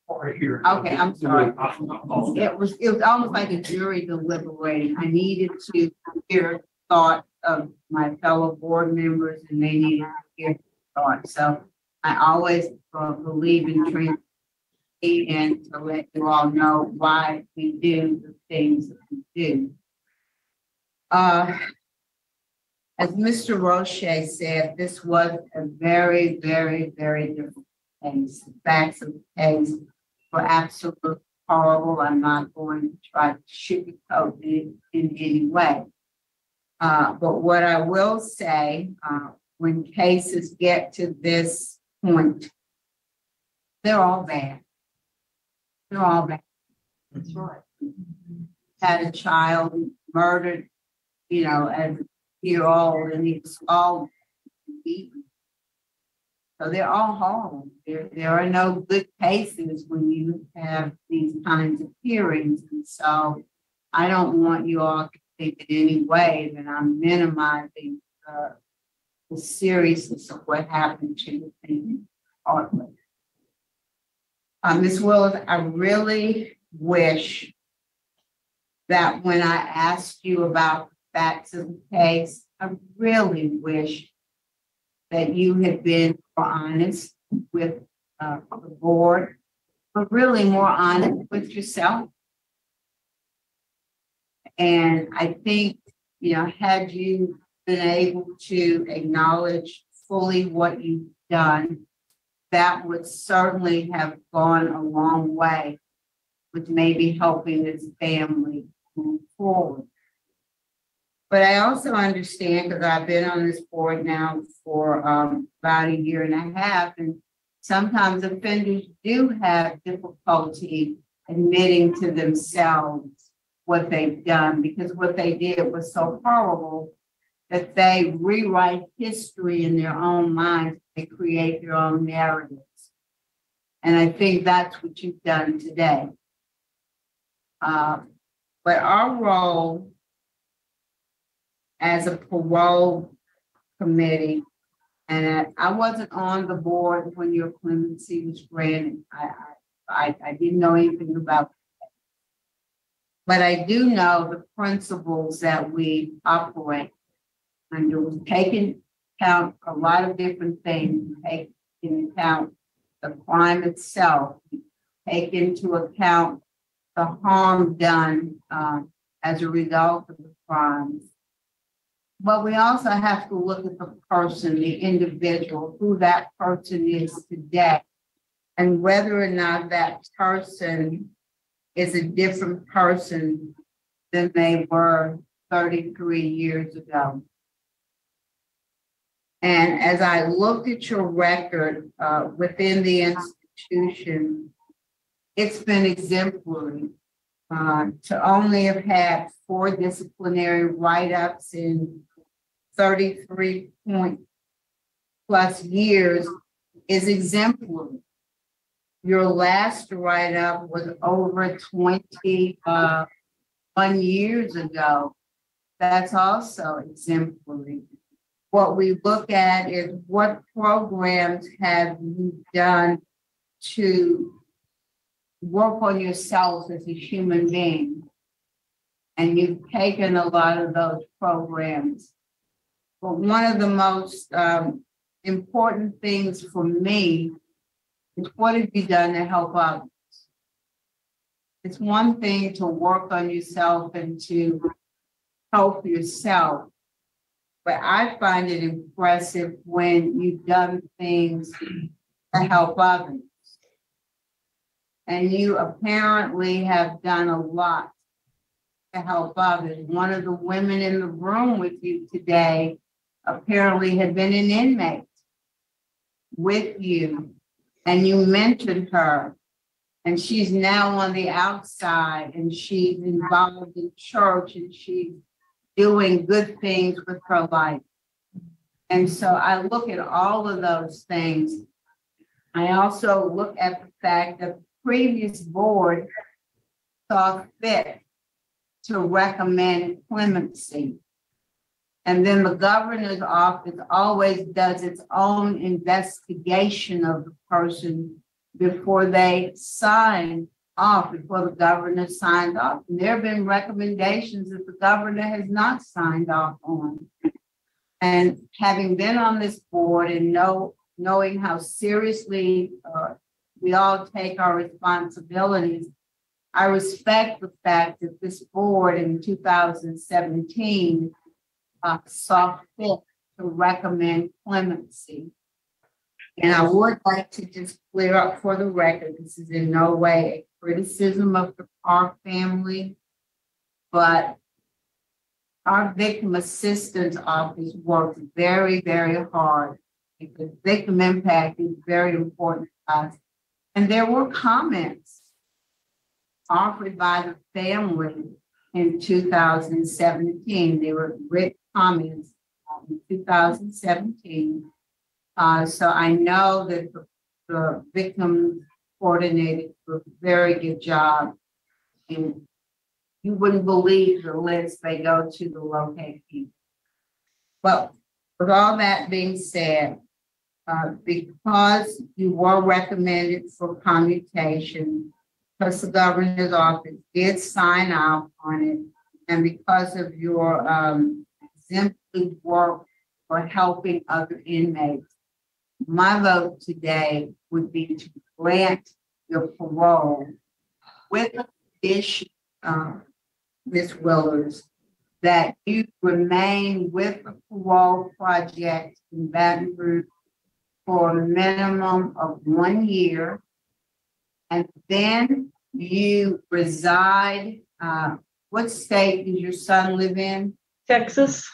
Right here. Okay, I'm sorry. It was, it was almost like a jury deliberating. I needed to hear thoughts of my fellow board members and they needed to hear thoughts. So I always uh, believe in transparency and to let you all know why we do the things that we do. Uh, as Mr. Roche said, this was a very, very, very difficult case. The Facts of the case were absolutely horrible. I'm not going to try to sugarcoat it in any way. Uh, but what I will say, uh, when cases get to this point, they're all bad. They're all bad. That's right. Had a child murdered, you know, as a year old and was all beaten. So they're all horrible. There, there are no good cases when you have these kinds of hearings. And so I don't want you all to think in any way that I'm minimizing uh, the seriousness of what happened to the Hartley. Uh, Ms. Willers, I really wish that when I asked you about facts of the case, I really wish that you had been more honest with uh, the board, but really more honest with yourself. And I think, you know, had you been able to acknowledge fully what you've done, that would certainly have gone a long way with maybe helping this family move forward. But I also understand, because I've been on this board now for um, about a year and a half, and sometimes offenders do have difficulty admitting to themselves what they've done, because what they did was so horrible that they rewrite history in their own minds, they create their own narratives. And I think that's what you've done today. Uh, but our role as a parole committee, and I- wasn't on the board when your clemency was granted. I, I, I, didn't know anything about that. But I do know the principles that we operate under. We take account a lot of different things. We Take into account the crime itself. We Take into account the harm done, um, as a result of the crimes. But we also have to look at the person, the individual, who that person is today. And whether or not that person is a different person than they were thirty-three years ago. And as I looked at your record uh, within the institution, it's been exemplary. Uh, to only have had four disciplinary write-ups in thirty-three point plus years is exemplary. Your last write-up was over twenty, uh, years ago. That's also exemplary. What we look at is what programs have you done to work on yourself as a human being. And you've taken a lot of those programs. But one of the most um, important things for me is what have you done to help others? It's one thing to work on yourself and to help yourself. But I find it impressive when you've done things to help others. And you apparently have done a lot to help others. One of the women in the room with you today apparently had been an inmate with you, and you mentored her. And she's now on the outside and she's involved in church and she's doing good things with her life. And so I look at all of those things. I also look at the fact that the previous board saw fit to recommend clemency. And then the governor's office always does its own investigation of the person before they sign off, before the governor signs off. And there have been recommendations that the governor has not signed off on. And having been on this board and know, knowing how seriously uh, we all take our responsibilities, I respect the fact that this board in 2017 uh, saw fit to recommend clemency. And I would like to just clear up for the record, this is in no way a criticism of the Parr family, but our victim assistance office works very, very hard because victim impact is very important to us. And there were comments offered by the family in 2017. They were written comments uh, in 2017. Uh, so I know that the, the victim coordinated a very good job. And you wouldn't believe the list they go to the locate people. But with all that being said, uh, because you were recommended for commutation, because the governor's office did sign off on it, and because of your um, exemplary work for helping other inmates, my vote today would be to grant your parole with the condition, Ms. Willers, that you remain with the parole project in Baton Rouge for a minimum of one year. And then you reside, uh, what state does your son live in? Texas,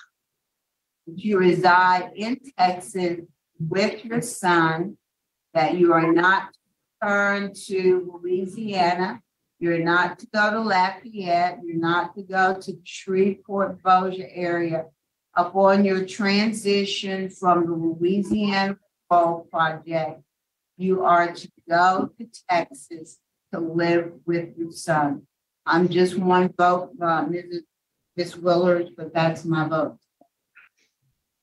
You reside in Texas with your son, that you are not to return to Louisiana. You're not to go to Lafayette, you're not to go to Shreveport, Bossier area. Upon your transition from the Louisiana Parole Project, you are to go to Texas to live with your son. I'm just one vote, uh, Mrs. Ms. Willers, but that's my vote.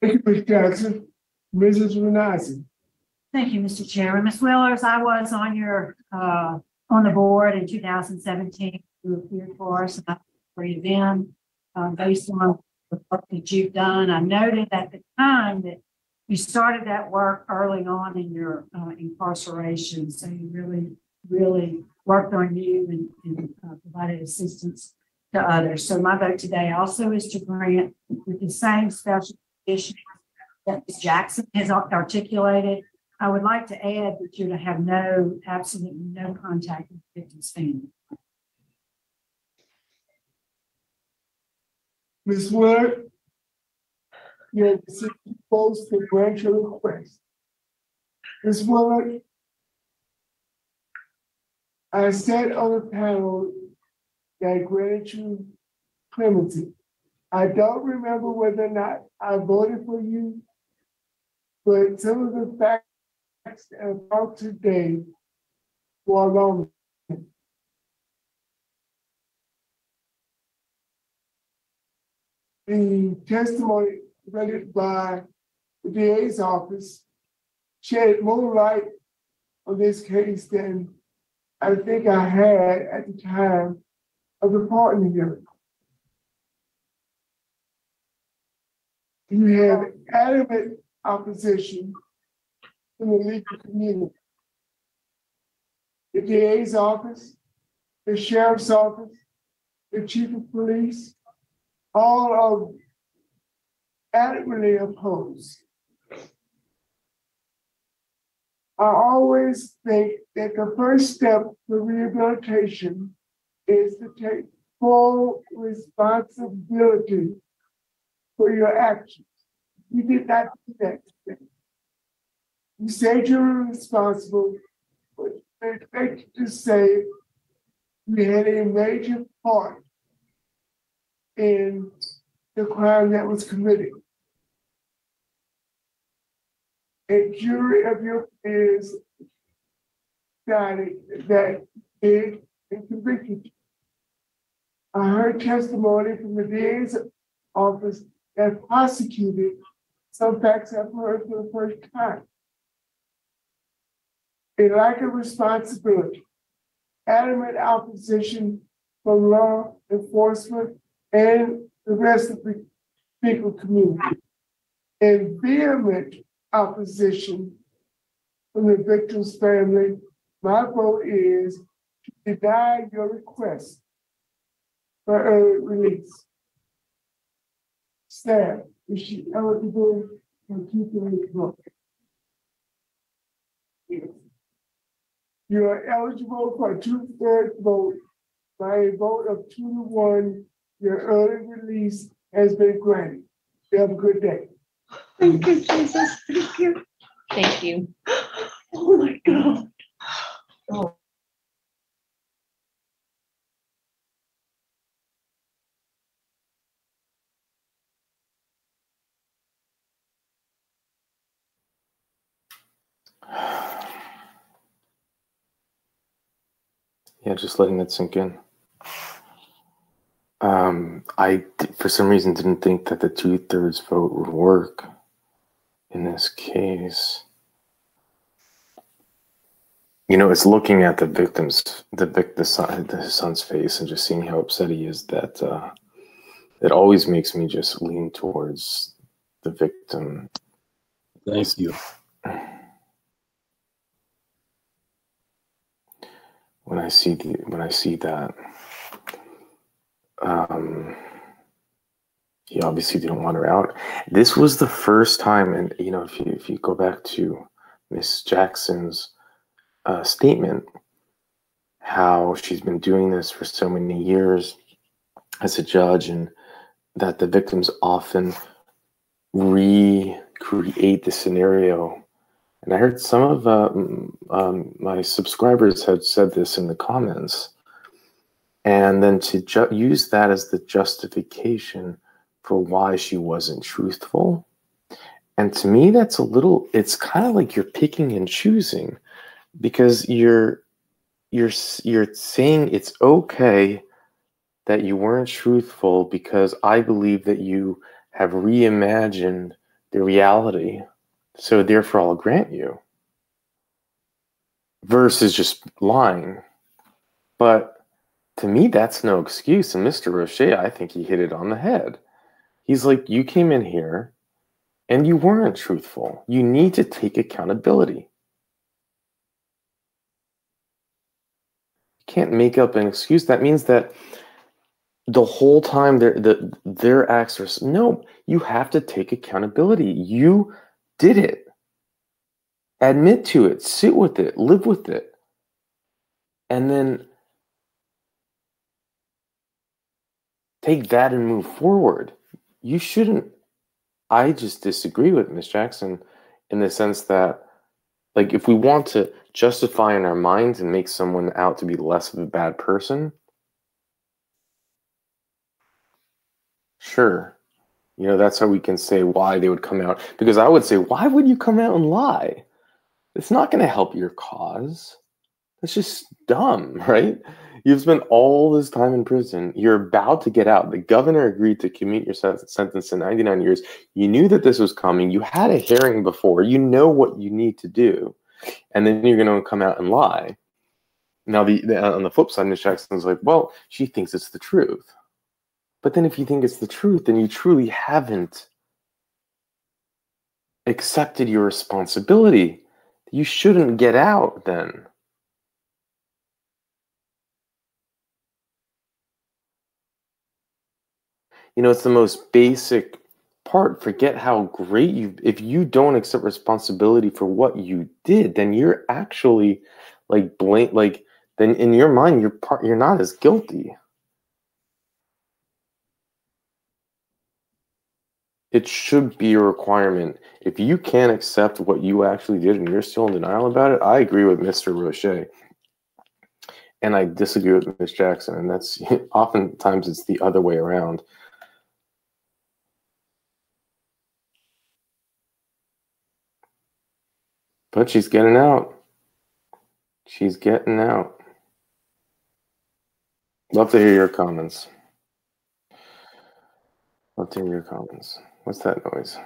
Thank you, Ms. Jackson. Mrs. Ranatza. Thank you, Mr. Chairman. Ms. Willers, I was on your, uh, on the board in two thousand seventeen. You appeared for us, and I you then, uh, based on the work that you've done. I noted at the time that you started that work early on in your uh, incarceration, so you really, really worked on you and, and uh, provided assistance to others. So my vote today also is to grant with the same special conditions that Ms. Jackson has articulated. I would like to add that you're to have no, absolutely no contact with the victim's family. Ms. Willers. You have received post to grant your request. Ms. Willers. I said on the panel that you clemency. I don't remember whether or not I voted for you. But some of the facts about today were alarming. The testimony rendered by the DA's office shed more light on this case than I think I had at the time of the pardon hearing. You have adamant opposition in the legal community. The DA's office, the sheriff's office, the chief of police, all are adamantly opposed. I always think that the first step for rehabilitation is to take full responsibility for your actions. You did not do that today. You said you were responsible, but I expect you to say you had a major part in the crime that was committed. A jury of your peers decided that did and convicted you. I heard testimony from the DA's office that prosecuted some facts I've heard for the first time. A lack of responsibility, adamant opposition from law enforcement and the rest of the legal community, and vehement opposition from the victim's family. My vote is to deny your request for early release. Staff, is she eligible for keeping this vote? You are eligible for a two-thirds vote by a vote of two to one. Your early release has been granted. You have a good day. Thank you, Jesus. Thank you. Thank you. Oh, my God. Oh. Yeah, just letting that sink in. Um, I, for some reason, didn't think that the two thirds vote would work in this case. You know, it's looking at the victim's, the vic, the son, the son's face, and just seeing how upset he is. That uh, it always makes me just lean towards the victim. Thank you. When I see the when I see that. Um, he obviously didn't want her out. This was the first time, and you know, if you if you go back to Miss Jackson's uh, statement, how she's been doing this for so many years as a judge, and that the victims often recreate the scenario and I heard some of uh, um, my subscribers had said this in the comments. And then to use that as the justification for why she wasn't truthful. And to me, that's a little, it's kind of like you're picking and choosing because you're, you're, you're saying it's okay that you weren't truthful because I believe that you have reimagined the reality so therefore I'll grant you. Versus just lying. But to me, that's no excuse. And Mr. Roche, I think he hit it on the head. He's like, you came in here and you weren't truthful. You need to take accountability. You can't make up an excuse. That means that the whole time their the, their acts are no, you have to take accountability. You did it. Admit to it, sit with it, live with it. And then take that and move forward. You shouldn't. I just disagree with Miss Jackson in the sense that, like, if we want to justify in our minds and make someone out to be less of a bad person, sure. You know, that's how we can say why they would come out. Because I would say, why would you come out and lie? It's not going to help your cause. That's just dumb, right? You've spent all this time in prison. You're about to get out. The governor agreed to commute your sentence to 99 years. You knew that this was coming. You had a hearing before. You know what you need to do. And then you're going to come out and lie. Now, the, the on the flip side, Ms. Jackson's like, well, she thinks it's the truth. But then if you think it's the truth, then you truly haven't accepted your responsibility you shouldn't get out then. You know, it's the most basic part. Forget how great you if you don't accept responsibility for what you did, then you're actually like blame like then in your mind you're part you're not as guilty. It should be a requirement. If you can't accept what you actually did and you're still in denial about it, I agree with Mr. Roche. And I disagree with Ms. Jackson. And that's oftentimes it's the other way around. But she's getting out. She's getting out. Love to hear your comments. Love to hear your comments. What's that noise?